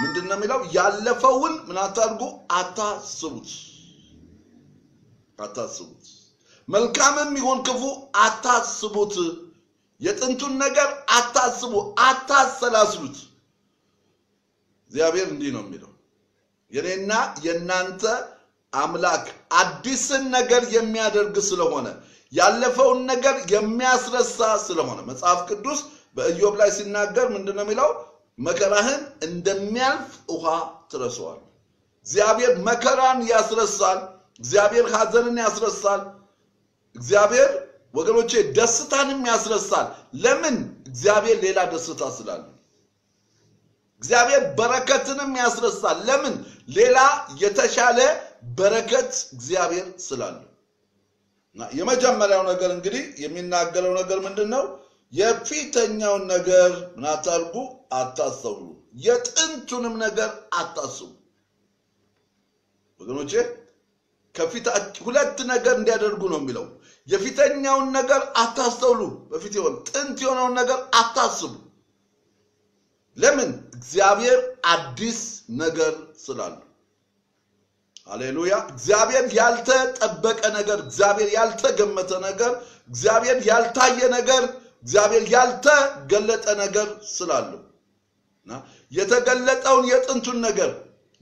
ምንድን ነው የሚለው? ያለፈውን ምን አታድርጉ፣ አታስቡት፣ አታስቡት። መልካምም ይሁን ክፉ አታስቡት። የጥንቱን ነገር አታስቡ፣ አታሰላስሉት። እግዚአብሔር እንዲህ ነው የሚለው የኔና የእናንተ አምላክ አዲስን ነገር የሚያደርግ ስለሆነ ያለፈውን ነገር የሚያስረሳ ስለሆነ መጽሐፍ ቅዱስ በኢዮብ ላይ ሲናገር ምንድን ነው የሚለው? መከራህን እንደሚያልፍ ውሃ ትረሳዋል። እግዚአብሔር መከራን ያስረሳል። እግዚአብሔር ሐዘንን ያስረሳል። እግዚአብሔር ወገኖቼ ደስታንም ያስረሳል። ለምን? እግዚአብሔር ሌላ ደስታ ስላለ እግዚአብሔር በረከትንም ያስረሳል። ለምን? ሌላ የተሻለ በረከት እግዚአብሔር ስላለ። የመጀመሪያው ነገር እንግዲህ የሚናገረው ነገር ምንድን ነው? የፊተኛውን ነገር ምን አታርጉ፣ አታስተውሉ፣ የጥንቱንም ነገር አታስቡ። ወገኖቼ ከፊታችሁ ሁለት ነገር እንዲያደርጉ ነው የሚለው። የፊተኛውን ነገር አታስተውሉ፣ በፊት የሆነ ጥንት የሆነውን ነገር አታስቡ። ለምን? እግዚአብሔር አዲስ ነገር ስላለ። ሃሌሉያ! እግዚአብሔር ያልተጠበቀ ነገር፣ እግዚአብሔር ያልተገመተ ነገር፣ እግዚአብሔር ያልታየ ነገር፣ እግዚአብሔር ያልተገለጠ ነገር ስላለው እና የተገለጠውን የጥንቱን ነገር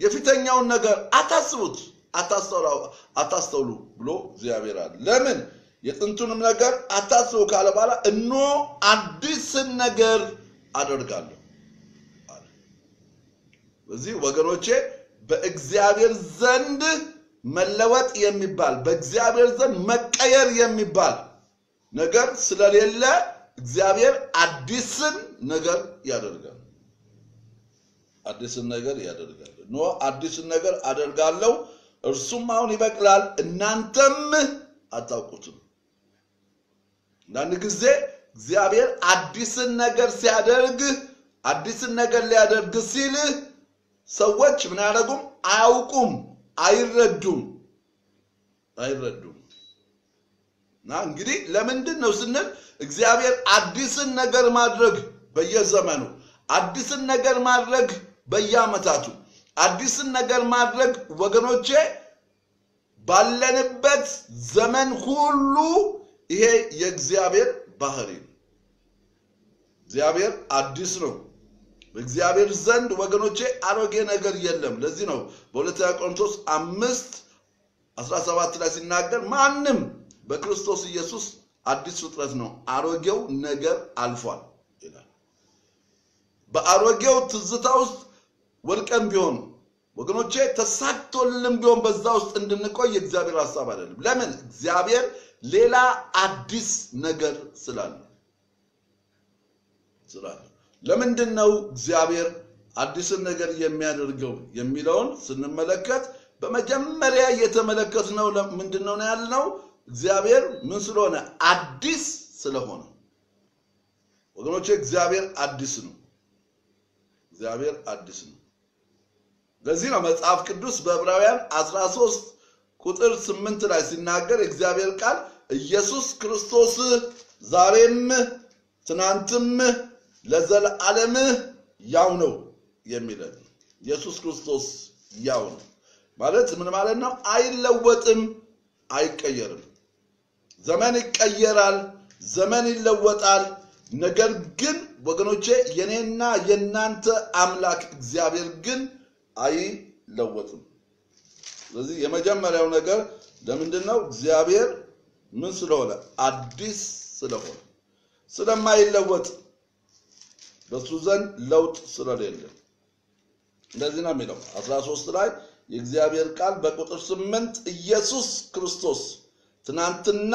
የፊተኛውን ነገር አታስቡት፣ አታስተውሉ ብሎ እግዚአብሔር አለ። ለምን? የጥንቱንም ነገር አታስቡ ካለ በኋላ እነሆ አዲስን ነገር አደርጋለሁ በዚህ ወገኖቼ በእግዚአብሔር ዘንድ መለወጥ የሚባል በእግዚአብሔር ዘንድ መቀየር የሚባል ነገር ስለሌለ እግዚአብሔር አዲስን ነገር ያደርጋል። አዲስን ነገር ያደርጋል። ኖ አዲስን ነገር አደርጋለሁ፣ እርሱም አሁን ይበቅላል፣ እናንተም አታውቁትም። አንዳንድ ጊዜ እግዚአብሔር አዲስን ነገር ሲያደርግ አዲስን ነገር ሊያደርግ ሲል ሰዎች ምን አያደርጉም? አያውቁም፣ አይረዱም፣ አይረዱም። እና እንግዲህ ለምንድን ነው ስንል እግዚአብሔር አዲስን ነገር ማድረግ በየዘመኑ አዲስን ነገር ማድረግ በየዓመታቱ አዲስን ነገር ማድረግ ወገኖቼ ባለንበት ዘመን ሁሉ ይሄ የእግዚአብሔር ባህሪ ነው። እግዚአብሔር አዲስ ነው። በእግዚአብሔር ዘንድ ወገኖቼ አሮጌ ነገር የለም። ለዚህ ነው በሁለተኛ ቆሮንቶስ አምስት አስራ ሰባት ላይ ሲናገር ማንም በክርስቶስ ኢየሱስ አዲስ ፍጥረት ነው፣ አሮጌው ነገር አልፏል ይላል። በአሮጌው ትዝታ ውስጥ ወድቀን ቢሆን ወገኖቼ ተሳክቶልን ቢሆን በዛ ውስጥ እንድንቆይ የእግዚአብሔር ሀሳብ አይደለም። ለምን? እግዚአብሔር ሌላ አዲስ ነገር ስላለ ስላለ ለምንድን ነው እግዚአብሔር አዲስን ነገር የሚያደርገው የሚለውን ስንመለከት በመጀመሪያ የተመለከትነው ምንድን ነው ያልነው? እግዚአብሔር ምን ስለሆነ? አዲስ ስለሆነ። ወገኖቼ እግዚአብሔር አዲስ ነው። እግዚአብሔር አዲስ ነው። ለዚህ ነው መጽሐፍ ቅዱስ በዕብራውያን 13 ቁጥር 8 ላይ ሲናገር የእግዚአብሔር ቃል ኢየሱስ ክርስቶስ ዛሬም ትናንትም ለዘላለም ያው ነው የሚለን። ኢየሱስ ክርስቶስ ያው ነው ማለት ምን ማለት ነው? አይለወጥም፣ አይቀየርም። ዘመን ይቀየራል፣ ዘመን ይለወጣል፣ ነገር ግን ወገኖቼ የኔና የእናንተ አምላክ እግዚአብሔር ግን አይለወጥም። ስለዚህ የመጀመሪያው ነገር ለምንድን ነው? እግዚአብሔር ምን ስለሆነ? አዲስ ስለሆነ ስለማይለወጥ በሱ ዘንድ ለውጥ ስለሌለ። እንደዚህ ነው የሚለው። 13 ላይ የእግዚአብሔር ቃል በቁጥር ስምንት ኢየሱስ ክርስቶስ ትናንትና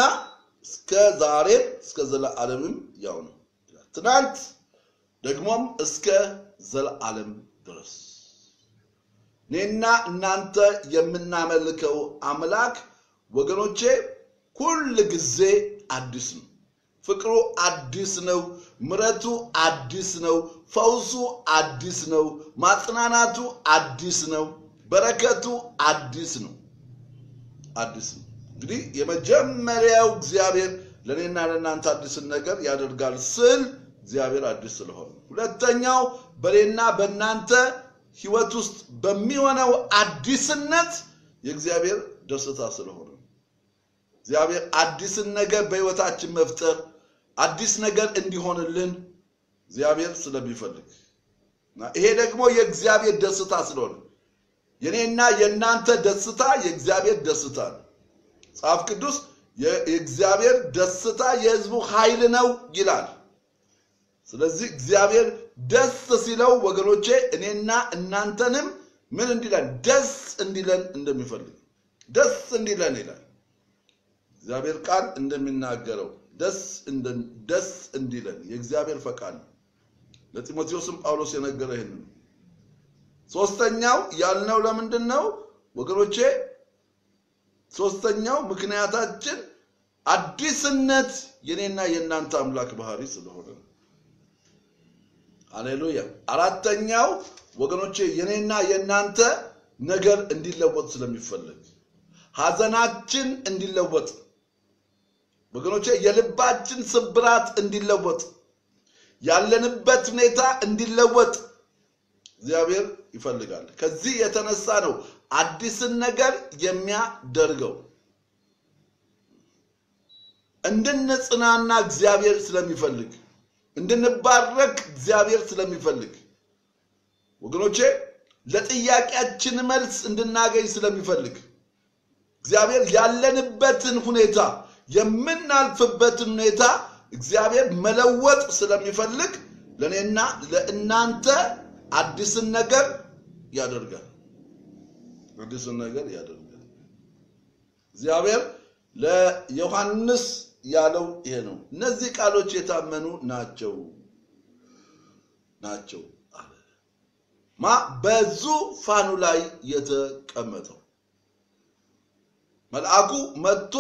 እስከ ዛሬም እስከ ዘለዓለምም ያው ነው ትናንት ደግሞም እስከ ዘለዓለም ድረስ። እኔና እናንተ የምናመልከው አምላክ ወገኖቼ ሁል ጊዜ አዲስ ነው። ፍቅሩ አዲስ ነው። ምረቱ አዲስ ነው። ፈውሱ አዲስ ነው። ማጽናናቱ አዲስ ነው። በረከቱ አዲስ ነው። አዲስ ነው። እንግዲህ የመጀመሪያው እግዚአብሔር ለእኔና ለእናንተ አዲስን ነገር ያደርጋል ስል እግዚአብሔር አዲስ ስለሆነ፣ ሁለተኛው በእኔና በእናንተ ህይወት ውስጥ በሚሆነው አዲስነት የእግዚአብሔር ደስታ ስለሆነ እግዚአብሔር አዲስን ነገር በህይወታችን መፍጠር አዲስ ነገር እንዲሆንልን እግዚአብሔር ስለሚፈልግ ይሄ ደግሞ የእግዚአብሔር ደስታ ስለሆነ የኔና የእናንተ ደስታ የእግዚአብሔር ደስታ ነው። መጽሐፍ ቅዱስ የእግዚአብሔር ደስታ የህዝቡ ኃይል ነው ይላል። ስለዚህ እግዚአብሔር ደስ ሲለው ወገኖቼ እኔና እናንተንም ምን እንዲለን ደስ እንዲለን እንደሚፈልግ ደስ እንዲለን ይላል። እግዚአብሔር ቃል እንደሚናገረው ደስ እንዲለን የእግዚአብሔር ፈቃድ ነው። ለጢሞቴዎስም ጳውሎስ የነገረ ይህን ነው። ሶስተኛው ያልነው ለምንድን ነው ወገኖቼ? ሶስተኛው ምክንያታችን አዲስነት የኔና የእናንተ አምላክ ባህሪ ስለሆነ ነው። ሃሌሉያ። አራተኛው ወገኖቼ የኔና የእናንተ ነገር እንዲለወጥ ስለሚፈለግ ሐዘናችን እንዲለወጥ ወገኖቼ የልባችን ስብራት እንዲለወጥ ያለንበት ሁኔታ እንዲለወጥ እግዚአብሔር ይፈልጋል። ከዚህ የተነሳ ነው አዲስን ነገር የሚያደርገው። እንድንጽናና እግዚአብሔር ስለሚፈልግ፣ እንድንባረክ እግዚአብሔር ስለሚፈልግ ወገኖቼ ለጥያቄያችን መልስ እንድናገኝ ስለሚፈልግ እግዚአብሔር ያለንበትን ሁኔታ የምናልፍበትን ሁኔታ እግዚአብሔር መለወጥ ስለሚፈልግ ለእኔና ለእናንተ አዲስን ነገር ያደርጋል። አዲስን ነገር ያደርጋል። እግዚአብሔር ለዮሐንስ ያለው ይሄ ነው። እነዚህ ቃሎች የታመኑ ናቸው ናቸው አለ ማ በዙፋኑ ላይ የተቀመጠው መልአኩ መጥቶ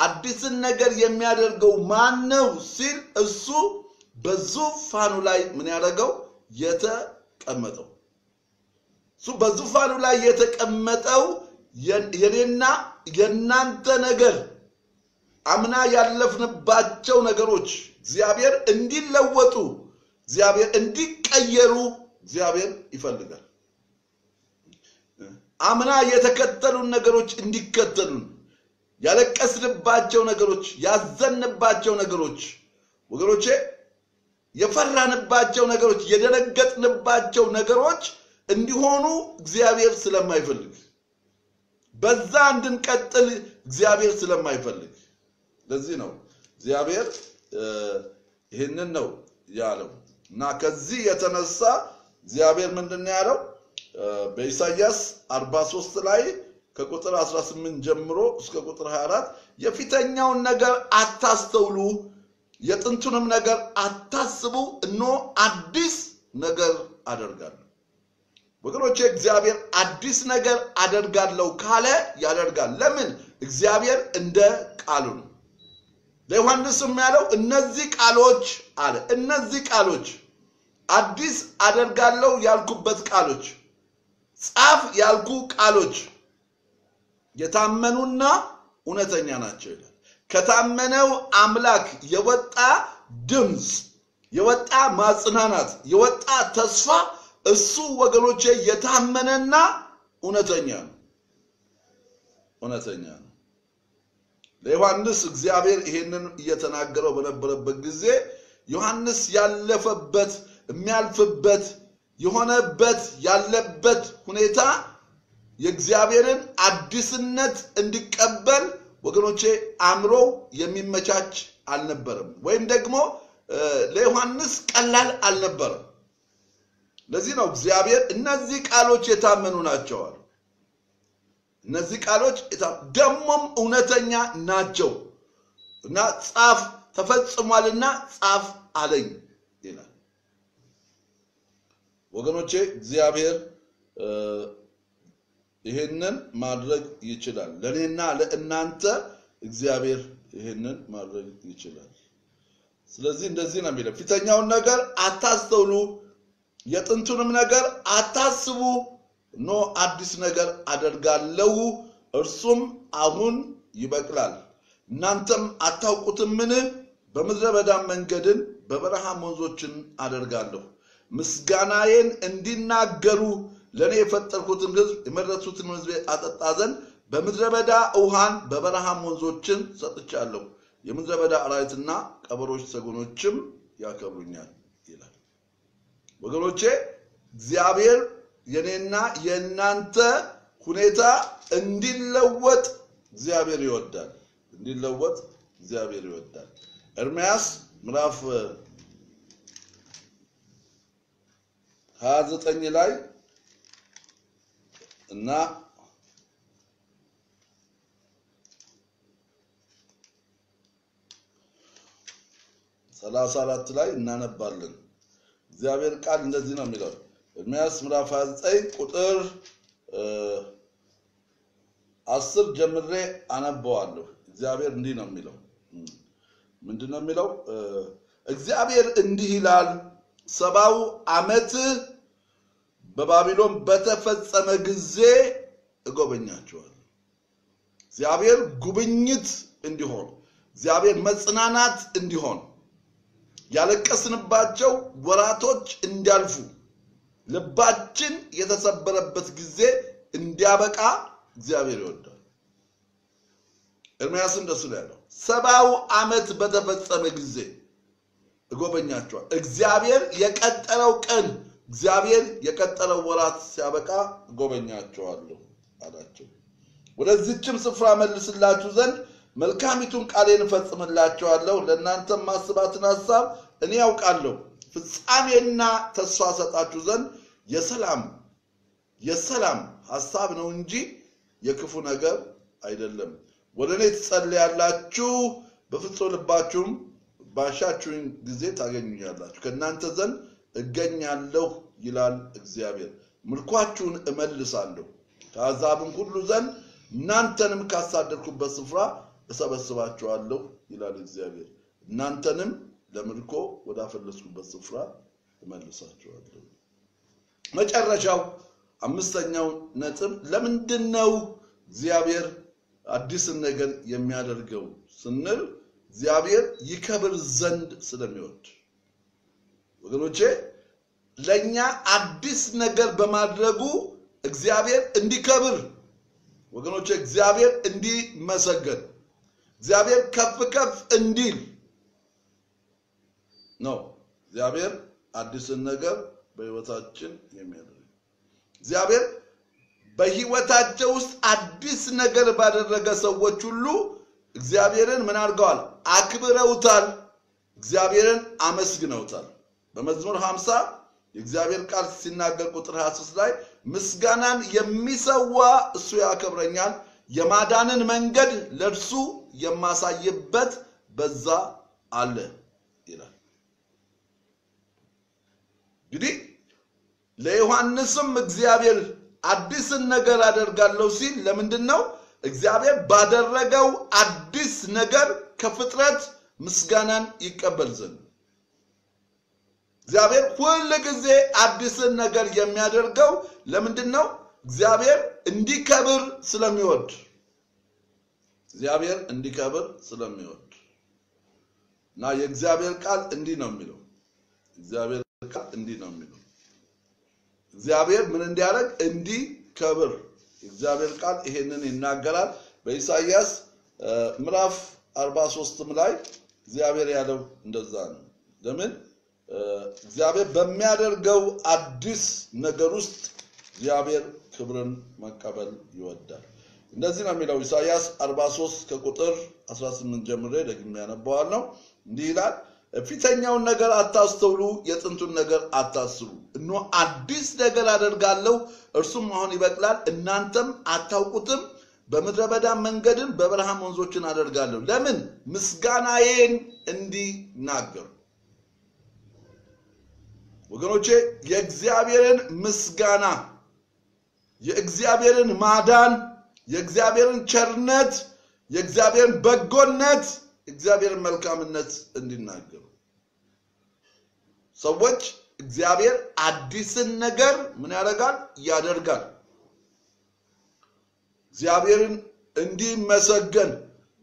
አዲስን ነገር የሚያደርገው ማን ነው ሲል እሱ በዙፋኑ ላይ ምን ያደረገው የተቀመጠው እሱ በዙፋኑ ላይ የተቀመጠው የኔና የእናንተ ነገር አምና ያለፍንባቸው ነገሮች እግዚአብሔር እንዲለወጡ እግዚአብሔር እንዲቀየሩ እግዚአብሔር ይፈልጋል። አምና የተከተሉን ነገሮች እንዲከተሉን ያለቀስንባቸው ነገሮች፣ ያዘንባቸው ነገሮች ወገኖቼ የፈራንባቸው ነገሮች፣ የደነገጥንባቸው ነገሮች እንዲሆኑ እግዚአብሔር ስለማይፈልግ። በዛ እንድንቀጥል እግዚአብሔር ስለማይፈልግ። ለዚህ ነው እግዚአብሔር ይህንን ነው ያለው። እና ከዚህ የተነሳ እግዚአብሔር ምንድን ነው ያለው? በኢሳይያስ 43 ላይ ከቁጥር 18 ጀምሮ እስከ ቁጥር 24 የፊተኛውን ነገር አታስተውሉ፣ የጥንቱንም ነገር አታስቡ፣ እነሆ አዲስ ነገር አደርጋለሁ። ወገኖቼ እግዚአብሔር አዲስ ነገር አደርጋለሁ ካለ ያደርጋል። ለምን? እግዚአብሔር እንደ ቃሉ ነው። ለዮሐንስም ያለው እነዚህ ቃሎች አለ እነዚህ ቃሎች አዲስ አደርጋለሁ ያልኩበት ቃሎች ጻፍ ያልኩ ቃሎች የታመኑና እውነተኛ ናቸው ይላል። ከታመነው አምላክ የወጣ ድምፅ፣ የወጣ ማጽናናት፣ የወጣ ተስፋ እሱ ወገኖቼ የታመነና እውነተኛ ነው። እውነተኛ ነው። ለዮሐንስ እግዚአብሔር ይሄንን እየተናገረው በነበረበት ጊዜ ዮሐንስ ያለፈበት የሚያልፍበት የሆነበት ያለበት ሁኔታ የእግዚአብሔርን አዲስነት እንዲቀበል ወገኖቼ አእምሮ የሚመቻች አልነበረም፣ ወይም ደግሞ ለዮሐንስ ቀላል አልነበረም። ለዚህ ነው እግዚአብሔር እነዚህ ቃሎች የታመኑ ናቸዋል። እነዚህ ቃሎች ደግሞም እውነተኛ ናቸው እና ጻፍ ተፈጽሟልና ጻፍ አለኝ ይላል። ወገኖቼ እግዚአብሔር ይህንን ማድረግ ይችላል። ለእኔና ለእናንተ እግዚአብሔር ይህንን ማድረግ ይችላል። ስለዚህ እንደዚህ ነው የሚለው፣ ፊተኛውን ነገር አታስተውሉ፣ የጥንቱንም ነገር አታስቡ። ኖ አዲስ ነገር አደርጋለሁ፣ እርሱም አሁን ይበቅላል፣ እናንተም አታውቁትምን? በምድረ በዳም መንገድን በበረሃም ወንዞችን አደርጋለሁ፣ ምስጋናዬን እንዲናገሩ ለእኔ የፈጠርኩትን ሕዝብ የመረጥኩትን ሕዝብ አጠጣ ዘንድ በምድረ በዳ ውሃን በበረሃም ወንዞችን ሰጥቻለሁ። የምድረ በዳ አራዊትና ቀበሮች፣ ሰጎኖችም ያከብሩኛል ይላል። ወገኖቼ እግዚአብሔር የኔና የእናንተ ሁኔታ እንዲለወጥ እግዚአብሔር ይወዳል። እንዲለወጥ እግዚአብሔር ይወዳል። ኤርምያስ ምዕራፍ 29 ላይ እና ሰላሳ አራት ላይ እናነባለን። እግዚአብሔር ቃል እንደዚህ ነው የሚለው ኤርምያስ ምዕራፍ 29 ቁጥር አስር ጀምሬ አነበዋለሁ። እግዚአብሔር እንዲህ ነው የሚለው ምንድን ነው የሚለው? እግዚአብሔር እንዲህ ይላል፣ ሰባው ዓመት በባቢሎን በተፈጸመ ጊዜ እጎበኛቸዋለሁ። እግዚአብሔር ጉብኝት እንዲሆን፣ እግዚአብሔር መጽናናት እንዲሆን፣ ያለቀስንባቸው ወራቶች እንዲያልፉ፣ ልባችን የተሰበረበት ጊዜ እንዲያበቃ እግዚአብሔር ይወዳል። ኤርምያስ እንደሱ ነው ያለው። ሰባው ዓመት በተፈጸመ ጊዜ እጎበኛቸዋል። እግዚአብሔር የቀጠረው ቀን እግዚአብሔር የቀጠረው ወራት ሲያበቃ እጎበኛቸዋለሁ አላቸው። ወደዚችም ስፍራ መልስላችሁ ዘንድ መልካሚቱን ቃሌን እፈጽምላቸዋለሁ። ለእናንተም ማስባትን ሀሳብ እኔ ያውቃለሁ፣ ፍጻሜና ተስፋ ሰጣችሁ ዘንድ የሰላም የሰላም ሀሳብ ነው እንጂ የክፉ ነገር አይደለም። ወደ እኔ ትጸልያላችሁ፣ በፍጹም ልባችሁም ባሻችሁኝ ጊዜ ታገኙኛላችሁ። ከእናንተ ዘንድ እገኛለሁ ይላል እግዚአብሔር። ምርኳችሁን እመልሳለሁ፣ ከአሕዛብም ሁሉ ዘንድ እናንተንም ካሳደድኩበት ስፍራ እሰበስባችኋለሁ ይላል እግዚአብሔር። እናንተንም ለምርኮ ወዳፈለስኩበት ስፍራ እመልሳችኋለሁ። መጨረሻው አምስተኛው ነጥብ ለምንድን ነው እግዚአብሔር አዲስን ነገር የሚያደርገው ስንል እግዚአብሔር ይከብር ዘንድ ስለሚወድ ወገኖቼ ለእኛ አዲስ ነገር በማድረጉ እግዚአብሔር እንዲከብር ወገኖቼ እግዚአብሔር እንዲመሰገን እግዚአብሔር ከፍ ከፍ እንዲል ነው እግዚአብሔር አዲስን ነገር በሕይወታችን የሚያደርግ እግዚአብሔር በሕይወታቸው ውስጥ አዲስ ነገር ባደረገ ሰዎች ሁሉ እግዚአብሔርን ምን አድርገዋል? አክብረውታል። እግዚአብሔርን አመስግነውታል። በመዝሙር 50 የእግዚአብሔር ቃል ሲናገር ቁጥር 23 ላይ ምስጋናን የሚሰዋ እሱ ያከብረኛል፣ የማዳንን መንገድ ለእርሱ የማሳይበት በዛ አለ ይላል። እንግዲህ ለዮሐንስም እግዚአብሔር አዲስን ነገር አደርጋለሁ ሲል ለምንድን ነው? እግዚአብሔር ባደረገው አዲስ ነገር ከፍጥረት ምስጋናን ይቀበል ዘንድ እግዚአብሔር ሁል ጊዜ አዲስን ነገር የሚያደርገው ለምንድን ነው? እግዚአብሔር እንዲከብር ስለሚወድ። እግዚአብሔር እንዲከብር ስለሚወድ። እና የእግዚአብሔር ቃል እንዲህ ነው የሚለው። እግዚአብሔር ቃል እንዲህ ነው የሚለው። እግዚአብሔር ምን እንዲያደርግ? እንዲከብር። የእግዚአብሔር ቃል ይሄንን ይናገራል። በኢሳይያስ ምዕራፍ 43ም ላይ እግዚአብሔር ያለው እንደዛ ነው። ለምን እግዚአብሔር በሚያደርገው አዲስ ነገር ውስጥ እግዚአብሔር ክብርን መቀበል ይወዳል። እንደዚህ ነው የሚለው ኢሳይያስ 43 ከቁጥር 18 ጀምሬ ደግሜ ያነበዋለሁ። እንዲህ ይላል፣ ፊተኛውን ነገር አታስተውሉ፣ የጥንቱን ነገር አታስቡ። እነሆ አዲስ ነገር አደርጋለሁ፣ እርሱም አሁን ይበቅላል፣ እናንተም አታውቁትም። በምድረ በዳ መንገድን በበረሃም ወንዞችን አደርጋለሁ። ለምን? ምስጋናዬን እንዲናገሩ። ወገኖቼ የእግዚአብሔርን ምስጋና የእግዚአብሔርን ማዳን የእግዚአብሔርን ቸርነት የእግዚአብሔርን በጎነት የእግዚአብሔርን መልካምነት እንዲናገሩ ሰዎች እግዚአብሔር አዲስን ነገር ምን ያደርጋል? ያደርጋል። እግዚአብሔርን እንዲመሰገን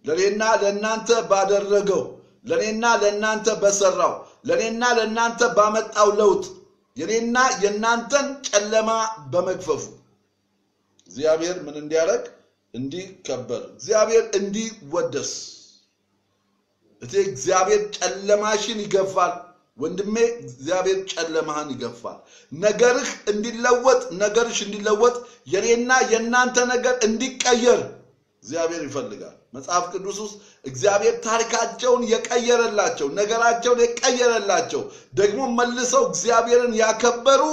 ለእኔና ለእናንተ ባደረገው ለእኔና ለእናንተ በሰራው ለእኔና ለእናንተ ባመጣው ለውጥ የኔና የእናንተን ጨለማ በመግፈፉ እግዚአብሔር ምን እንዲያደርግ እንዲከበር እግዚአብሔር እንዲወደስ እቴ እግዚአብሔር ጨለማሽን ይገፋል። ወንድሜ እግዚአብሔር ጨለማህን ይገፋል። ነገርህ እንዲለወጥ ነገርሽ እንዲለወጥ የኔና የእናንተ ነገር እንዲቀየር እግዚአብሔር ይፈልጋል። መጽሐፍ ቅዱስ ውስጥ እግዚአብሔር ታሪካቸውን የቀየረላቸው ነገራቸውን የቀየረላቸው ደግሞ መልሰው እግዚአብሔርን ያከበሩ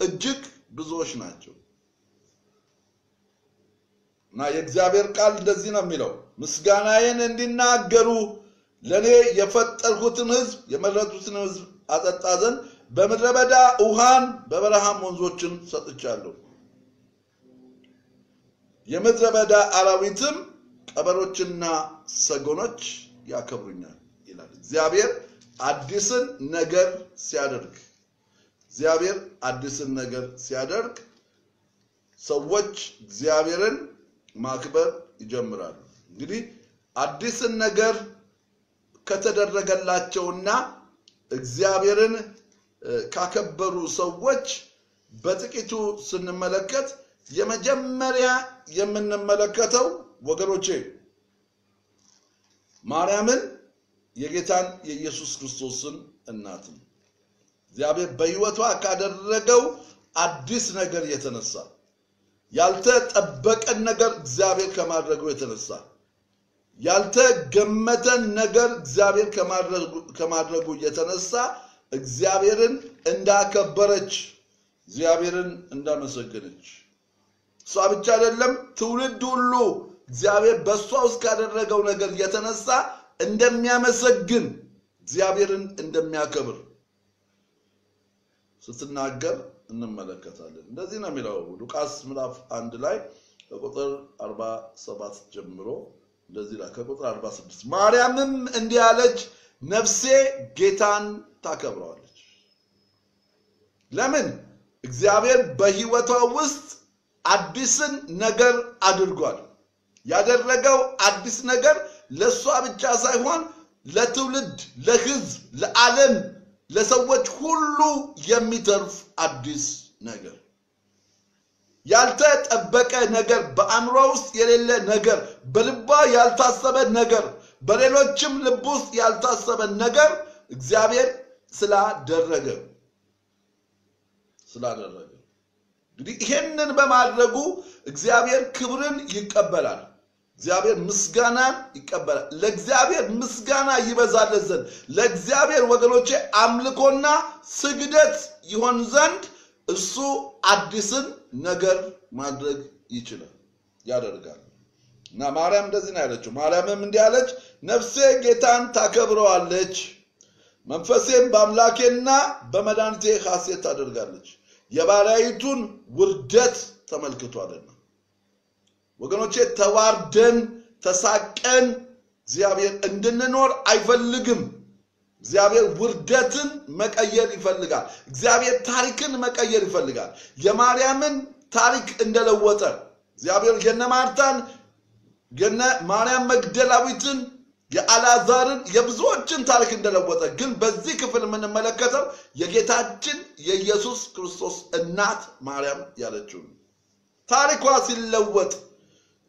እጅግ ብዙዎች ናቸው። እና የእግዚአብሔር ቃል እንደዚህ ነው የሚለው ምስጋናዬን እንዲናገሩ ለእኔ የፈጠርኩትን ሕዝብ የመረጡትን ሕዝብ አጠጣ ዘንድ በምድረ በዳ ውሃን በበረሃም ወንዞችን ሰጥቻለሁ። የምድረ በዳ አራዊትም ቀበሮችና ሰጎኖች ያከብሩኛል ይላል። እግዚአብሔር አዲስን ነገር ሲያደርግ እግዚአብሔር አዲስን ነገር ሲያደርግ ሰዎች እግዚአብሔርን ማክበር ይጀምራሉ። እንግዲህ አዲስን ነገር ከተደረገላቸውና እግዚአብሔርን ካከበሩ ሰዎች በጥቂቱ ስንመለከት የመጀመሪያ የምንመለከተው ወገኖቼ ማርያምን የጌታን የኢየሱስ ክርስቶስን እናት ነው። እግዚአብሔር በሕይወቷ ካደረገው አዲስ ነገር የተነሳ ያልተጠበቀን ነገር እግዚአብሔር ከማድረጉ የተነሳ ያልተገመተን ነገር እግዚአብሔር ከማድረጉ የተነሳ እግዚአብሔርን እንዳከበረች እግዚአብሔርን እንዳመሰገነች እሷ ብቻ አይደለም፣ ትውልድ ሁሉ እግዚአብሔር በእሷ ውስጥ ካደረገው ነገር የተነሳ እንደሚያመሰግን እግዚአብሔርን እንደሚያከብር ስትናገር እንመለከታለን። እንደዚህ ነው የሚለው ሉቃስ ምዕራፍ አንድ ላይ ከቁጥር 47 ጀምሮ እንደዚህ ላይ ከቁጥር 46 ማርያምም እንዲህ አለች፣ ነፍሴ ጌታን ታከብረዋለች። ለምን? እግዚአብሔር በሕይወቷ ውስጥ አዲስን ነገር አድርጓል። ያደረገው አዲስ ነገር ለእሷ ብቻ ሳይሆን ለትውልድ፣ ለሕዝብ፣ ለዓለም፣ ለሰዎች ሁሉ የሚተርፍ አዲስ ነገር ያልተጠበቀ ነገር በአእምሯ ውስጥ የሌለ ነገር በልቧ ያልታሰበ ነገር በሌሎችም ልብ ውስጥ ያልታሰበ ነገር እግዚአብሔር ስላደረገ ስላደረገ እንግዲህ ይሄንን በማድረጉ እግዚአብሔር ክብርን ይቀበላል። እግዚአብሔር ምስጋናን ይቀበላል። ለእግዚአብሔር ምስጋና ይበዛለት ዘንድ ለእግዚአብሔር ወገኖቼ አምልኮና ስግደት ይሆን ዘንድ እሱ አዲስን ነገር ማድረግ ይችላል ያደርጋል። እና ማርያም እንደዚህ ነው ያለችው። ማርያምም እንዲህ አለች፣ ነፍሴ ጌታን ታከብረዋለች፣ መንፈሴም በአምላኬና በመድኃኒቴ ሐሴት ታደርጋለች፣ የባሪያይቱን ውርደት ተመልክቷልና። ወገኖቼ ተዋርደን ተሳቀን እግዚአብሔር እንድንኖር አይፈልግም። እግዚአብሔር ውርደትን መቀየር ይፈልጋል። እግዚአብሔር ታሪክን መቀየር ይፈልጋል። የማርያምን ታሪክ እንደለወጠ እግዚአብሔር የነ ማርታን የነ ማርያም መግደላዊትን የአልዓዛርን የብዙዎችን ታሪክ እንደለወጠ ግን በዚህ ክፍል የምንመለከተው የጌታችን የኢየሱስ ክርስቶስ እናት ማርያም ያለችው ታሪኳ ሲለወጥ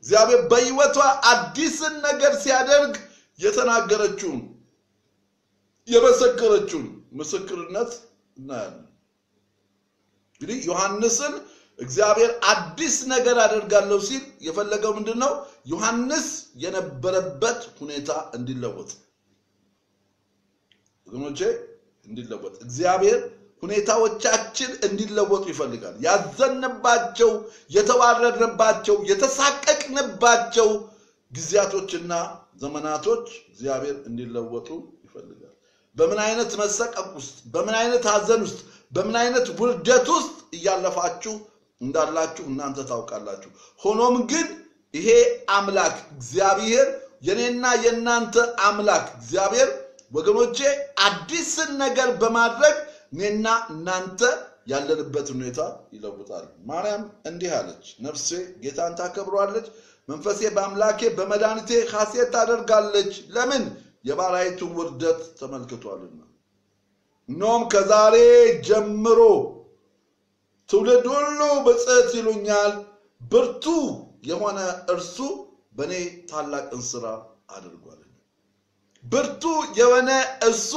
እግዚአብሔር በሕይወቷ አዲስን ነገር ሲያደርግ የተናገረችውን የመሰከረችውን ምስክርነት እናያለን። እንግዲህ ዮሐንስን እግዚአብሔር አዲስ ነገር አደርጋለሁ ሲል የፈለገው ምንድን ነው? ዮሐንስ የነበረበት ሁኔታ እንዲለወጥ ወገኖቼ፣ እንዲለወጥ እግዚአብሔር ሁኔታዎቻችን እንዲለወጡ ይፈልጋል። ያዘንባቸው፣ የተዋረድንባቸው፣ የተሳቀቅንባቸው ጊዜያቶችና ዘመናቶች እግዚአብሔር እንዲለወጡ ይፈልጋል። በምን አይነት መሰቀቅ ውስጥ፣ በምን አይነት ሐዘን ውስጥ፣ በምን አይነት ውርደት ውስጥ እያለፋችሁ እንዳላችሁ እናንተ ታውቃላችሁ። ሆኖም ግን ይሄ አምላክ እግዚአብሔር የኔና የእናንተ አምላክ እግዚአብሔር ወገኖቼ አዲስን ነገር በማድረግ እኔና እናንተ ያለንበት ሁኔታ ይለውጣል። ማርያም እንዲህ አለች፣ ነፍሴ ጌታን ታከብረዋለች፣ መንፈሴ በአምላኬ በመድኃኒቴ ሐሴት ታደርጋለች። ለምን? የባሪያይቱን ውርደት ተመልክቷልና። እነሆም ከዛሬ ጀምሮ ትውልድ ሁሉ ብፅዕት ይሉኛል፣ ብርቱ የሆነ እርሱ በእኔ ታላቅን ሥራ አድርጓልና። ብርቱ የሆነ እርሱ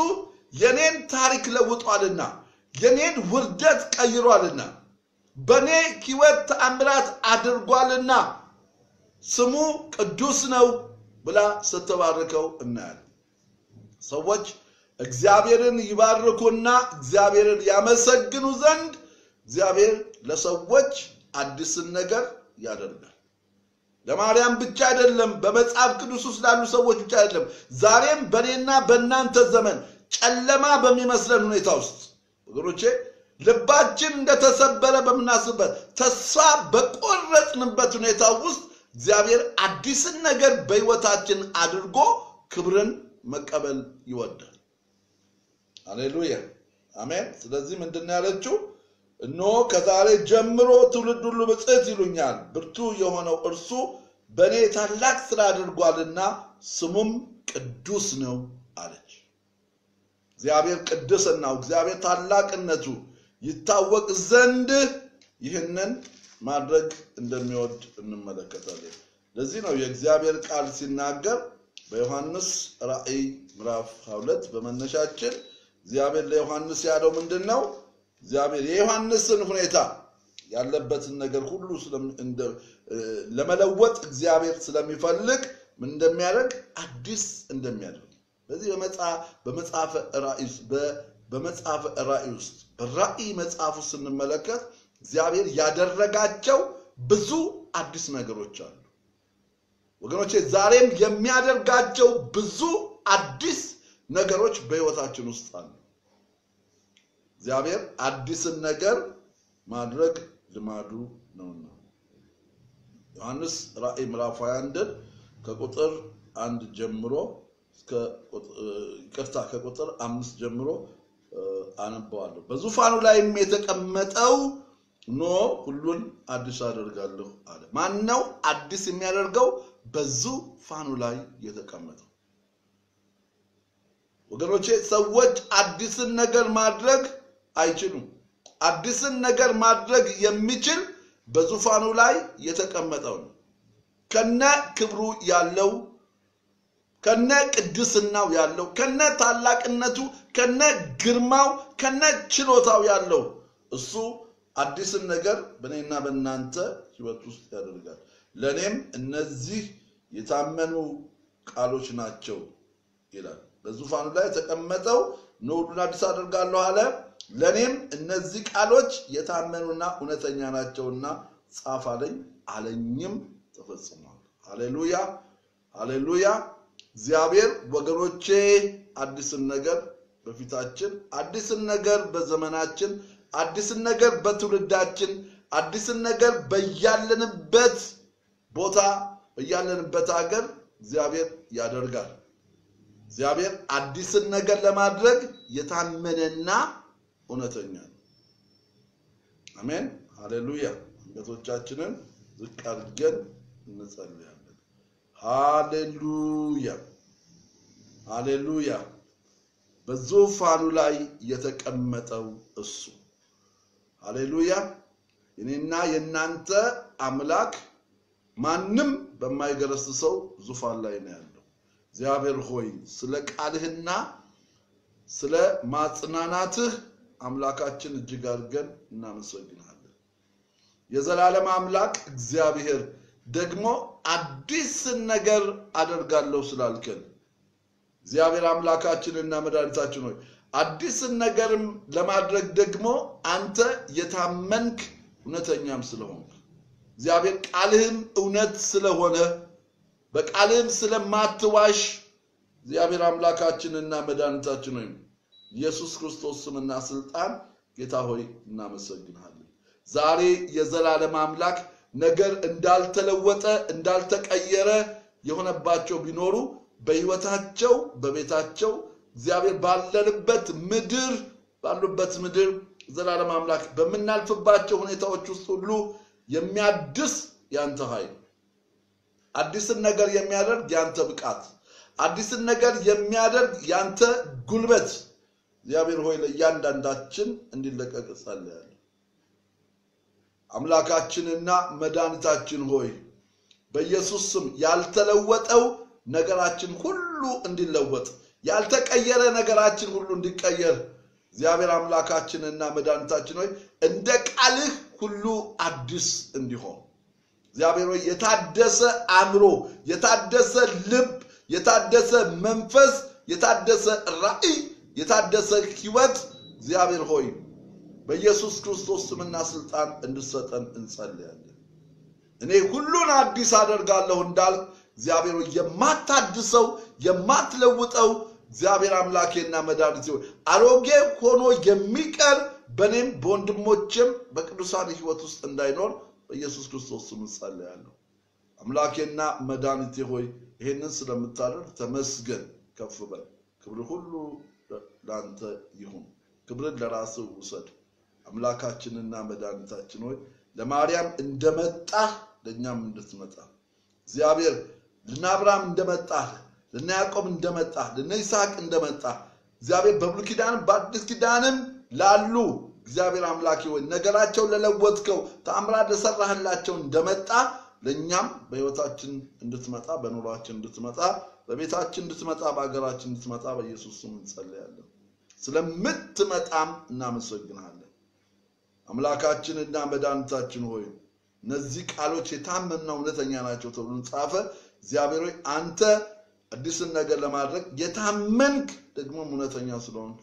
የኔን ታሪክ ለውጧልና የኔን ውርደት ቀይሯልና በእኔ ሕይወት ተአምራት አድርጓልና ስሙ ቅዱስ ነው ብላ ስትባርከው እናያለን። ሰዎች እግዚአብሔርን ይባርኩና እግዚአብሔርን ያመሰግኑ ዘንድ እግዚአብሔር ለሰዎች አዲስን ነገር ያደርጋል። ለማርያም ብቻ አይደለም፣ በመጽሐፍ ቅዱስ ውስጥ ላሉ ሰዎች ብቻ አይደለም። ዛሬም በእኔና በእናንተ ዘመን ጨለማ በሚመስለን ሁኔታ ውስጥ ወገኖቼ ልባችን እንደተሰበረ በምናስብበት ተስፋ በቆረጥንበት ሁኔታ ውስጥ እግዚአብሔር አዲስን ነገር በሕይወታችን አድርጎ ክብርን መቀበል ይወዳል። አሌሉያ አሜን። ስለዚህ ምንድን ያለችው? እነሆ ከዛሬ ጀምሮ ትውልድ ሁሉ ብፅዕት ይሉኛል፣ ብርቱ የሆነው እርሱ በእኔ ታላቅ ስራ አድርጓልና ስሙም ቅዱስ ነው አለች። እግዚአብሔር ቅድስናው፣ እግዚአብሔር ታላቅነቱ ይታወቅ ዘንድ ይህንን ማድረግ እንደሚወድ እንመለከታለን። ለዚህ ነው የእግዚአብሔር ቃል ሲናገር በዮሐንስ ራእይ ምዕራፍ 22 በመነሻችን እግዚአብሔር ለዮሐንስ ያለው ምንድን ነው? እግዚአብሔር የዮሐንስን ሁኔታ ያለበትን ነገር ሁሉ ለመለወጥ እግዚአብሔር ስለሚፈልግ ምን እንደሚያደርግ አዲስ እንደሚያደርግ በዚህ በመጽሐፈ ራእይ በመጽሐፈ ራእይ ውስጥ በራእይ መጽሐፍ ውስጥ ስንመለከት እግዚአብሔር ያደረጋቸው ብዙ አዲስ ነገሮች አሉ። ወገኖቼ ዛሬም የሚያደርጋቸው ብዙ አዲስ ነገሮች በሕይወታችን ውስጥ አሉ። እግዚአብሔር አዲስን ነገር ማድረግ ልማዱ ነውና ዮሐንስ ራእይ ምዕራፍ 21 ከቁጥር አንድ ጀምሮ ይቅርታ ከቁጥር አምስት ጀምሮ አነበዋለሁ። በዙፋኑ ላይም የተቀመጠው ኖ ሁሉን አዲስ አደርጋለሁ አለ። ማን ነው አዲስ የሚያደርገው? በዙፋኑ ላይ የተቀመጠው ወገኖቼ፣ ሰዎች አዲስን ነገር ማድረግ አይችሉም። አዲስን ነገር ማድረግ የሚችል በዙፋኑ ላይ የተቀመጠው ነው። ከነ ክብሩ ያለው ከነ ቅድስናው ያለው ከነ ታላቅነቱ ከነ ግርማው ከነ ችሎታው ያለው እሱ አዲስን ነገር በእኔና በእናንተ ሕይወት ውስጥ ያደርጋል። ለእኔም እነዚህ የታመኑ ቃሎች ናቸው ይላል። በዙፋኑ ላይ የተቀመጠው ሁሉን አዲስ አደርጋለሁ አለ። ለእኔም እነዚህ ቃሎች የታመኑና እውነተኛ ናቸውና ጻፍ አለኝ፣ አለኝም ተፈጽሟል። ሃሌሉያ ሃሌሉያ። እግዚአብሔር ወገኖቼ አዲስን ነገር በፊታችን አዲስን ነገር በዘመናችን አዲስን ነገር በትውልዳችን አዲስን ነገር በያለንበት ቦታ በያለንበት ሀገር እግዚአብሔር ያደርጋል። እግዚአብሔር አዲስን ነገር ለማድረግ የታመነና እውነተኛ ነው። አሜን ሃሌሉያ። አንገቶቻችንን ዝቅ አድርገን እንጸልያለን። ሃሌሉያ ሃሌሉያ። በዙፋኑ ላይ የተቀመጠው እሱ ሃሌሉያ። የኔና የእናንተ አምላክ ማንም በማይገረስሰው ዙፋን ላይ ነው ያለው። እግዚአብሔር ሆይ ስለ ቃልህና ስለ ማጽናናትህ አምላካችን እጅግ አድርገን እናመሰግናለን። የዘላለም አምላክ እግዚአብሔር ደግሞ አዲስን ነገር አደርጋለሁ ስላልከን እግዚአብሔር አምላካችንና መድኃኒታችን ሆይ አዲስን ነገርም ለማድረግ ደግሞ አንተ የታመንክ እውነተኛም ስለሆንክ እግዚአብሔር ቃልህም እውነት ስለሆነ በቃልህም ስለማትዋሽ እግዚአብሔር አምላካችንና መድኃኒታችን ሆይ ኢየሱስ ክርስቶስ ስምና ስልጣን ጌታ ሆይ እናመሰግንሃለን። ዛሬ የዘላለም አምላክ ነገር እንዳልተለወጠ እንዳልተቀየረ የሆነባቸው ቢኖሩ በሕይወታቸው በቤታቸው እግዚአብሔር ባለንበት ምድር ባሉበት ምድር ዘላለም አምላክ በምናልፍባቸው ሁኔታዎች ውስጥ ሁሉ የሚያድስ ያንተ ኃይል አዲስን ነገር የሚያደርግ ያንተ ብቃት አዲስን ነገር የሚያደርግ ያንተ ጉልበት እግዚአብሔር ሆይ ለእያንዳንዳችን እንዲለቀቅ ጸልያለሁ። አምላካችንና መድኃኒታችን ሆይ በኢየሱስ ስም ያልተለወጠው ነገራችን ሁሉ እንዲለወጥ ያልተቀየረ ነገራችን ሁሉ እንዲቀየር እግዚአብሔር አምላካችንና መድኃኒታችን ሆይ እንደ ቃልህ ሁሉ አዲስ እንዲሆን። እግዚአብሔር ሆይ የታደሰ አእምሮ፣ የታደሰ ልብ፣ የታደሰ መንፈስ፣ የታደሰ ራዕይ፣ የታደሰ ህይወት እግዚአብሔር ሆይ በኢየሱስ ክርስቶስ ስምና ስልጣን እንድሰጠን እንጸልያለን። እኔ ሁሉን አዲስ አደርጋለሁ እንዳልክ እግዚአብሔር የማታድሰው የማትለውጠው እግዚአብሔር አምላኬና መድኃኒቴ አሮጌ ሆኖ የሚቀር በእኔም በወንድሞችም በቅዱሳን ህይወት ውስጥ እንዳይኖር በኢየሱስ ክርስቶስ ስም እጸልያለሁ። አምላኬና መድኃኒቴ ሆይ ይሄንን ስለምታደርግ ተመስገን፣ ከፍ በል። ክብር ሁሉ ለአንተ ይሁን። ክብርን ለራስህ ውሰድ። አምላካችንና መድኃኒታችን ሆይ ለማርያም እንደመጣህ ለእኛም እንድትመጣ እግዚአብሔር ለነ አብርሃም እንደመጣህ ለነ ያዕቆብ እንደመጣህ ለነ ይስሐቅ እንደመጣህ እግዚአብሔር በብሉይ ኪዳንም በአዲስ ኪዳንም ላሉ እግዚአብሔር አምላኬ ሆይ ነገራቸው ለለወጥከው ተአምራት ለሰራህላቸው እንደመጣ ለእኛም በህይወታችን እንድትመጣ በኑሯችን እንድትመጣ በቤታችን እንድትመጣ በሀገራችን እንድትመጣ በኢየሱስ ስም እንጸለያለን። ስለምትመጣም እናመሰግናለን። አምላካችንና መድኃኒታችን ሆይ እነዚህ ቃሎች የታመኑና እውነተኛ ናቸው ተብሎ ጻፈ። እግዚአብሔር ሆይ አንተ አዲስን ነገር ለማድረግ የታመንክ ደግሞም እውነተኛ ስለሆንክ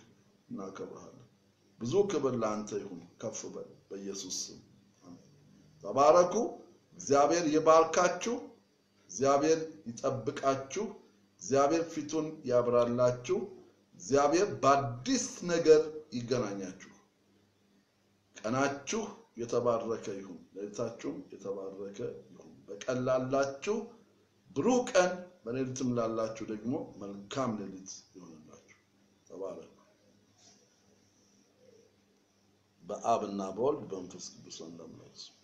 እናከብርሃለን። ብዙ ክብር ለአንተ ይሁን። ከፍ በል በኢየሱስ ስም ተባረኩ። እግዚአብሔር ይባርካችሁ። እግዚአብሔር ይጠብቃችሁ። እግዚአብሔር ፊቱን ያብራላችሁ። እግዚአብሔር በአዲስ ነገር ይገናኛችሁ። ቀናችሁ የተባረከ ይሁን። ሌሊታችሁም የተባረከ ይሁን። በቀን ላላችሁ ብሩህ ቀን፣ በሌሊትም ላላችሁ ደግሞ መልካም ሌሊት ይሆንላችሁ። ተባረኩ። በአብና በወልድ በመንፈስ ቅዱስ እንደምላችሁ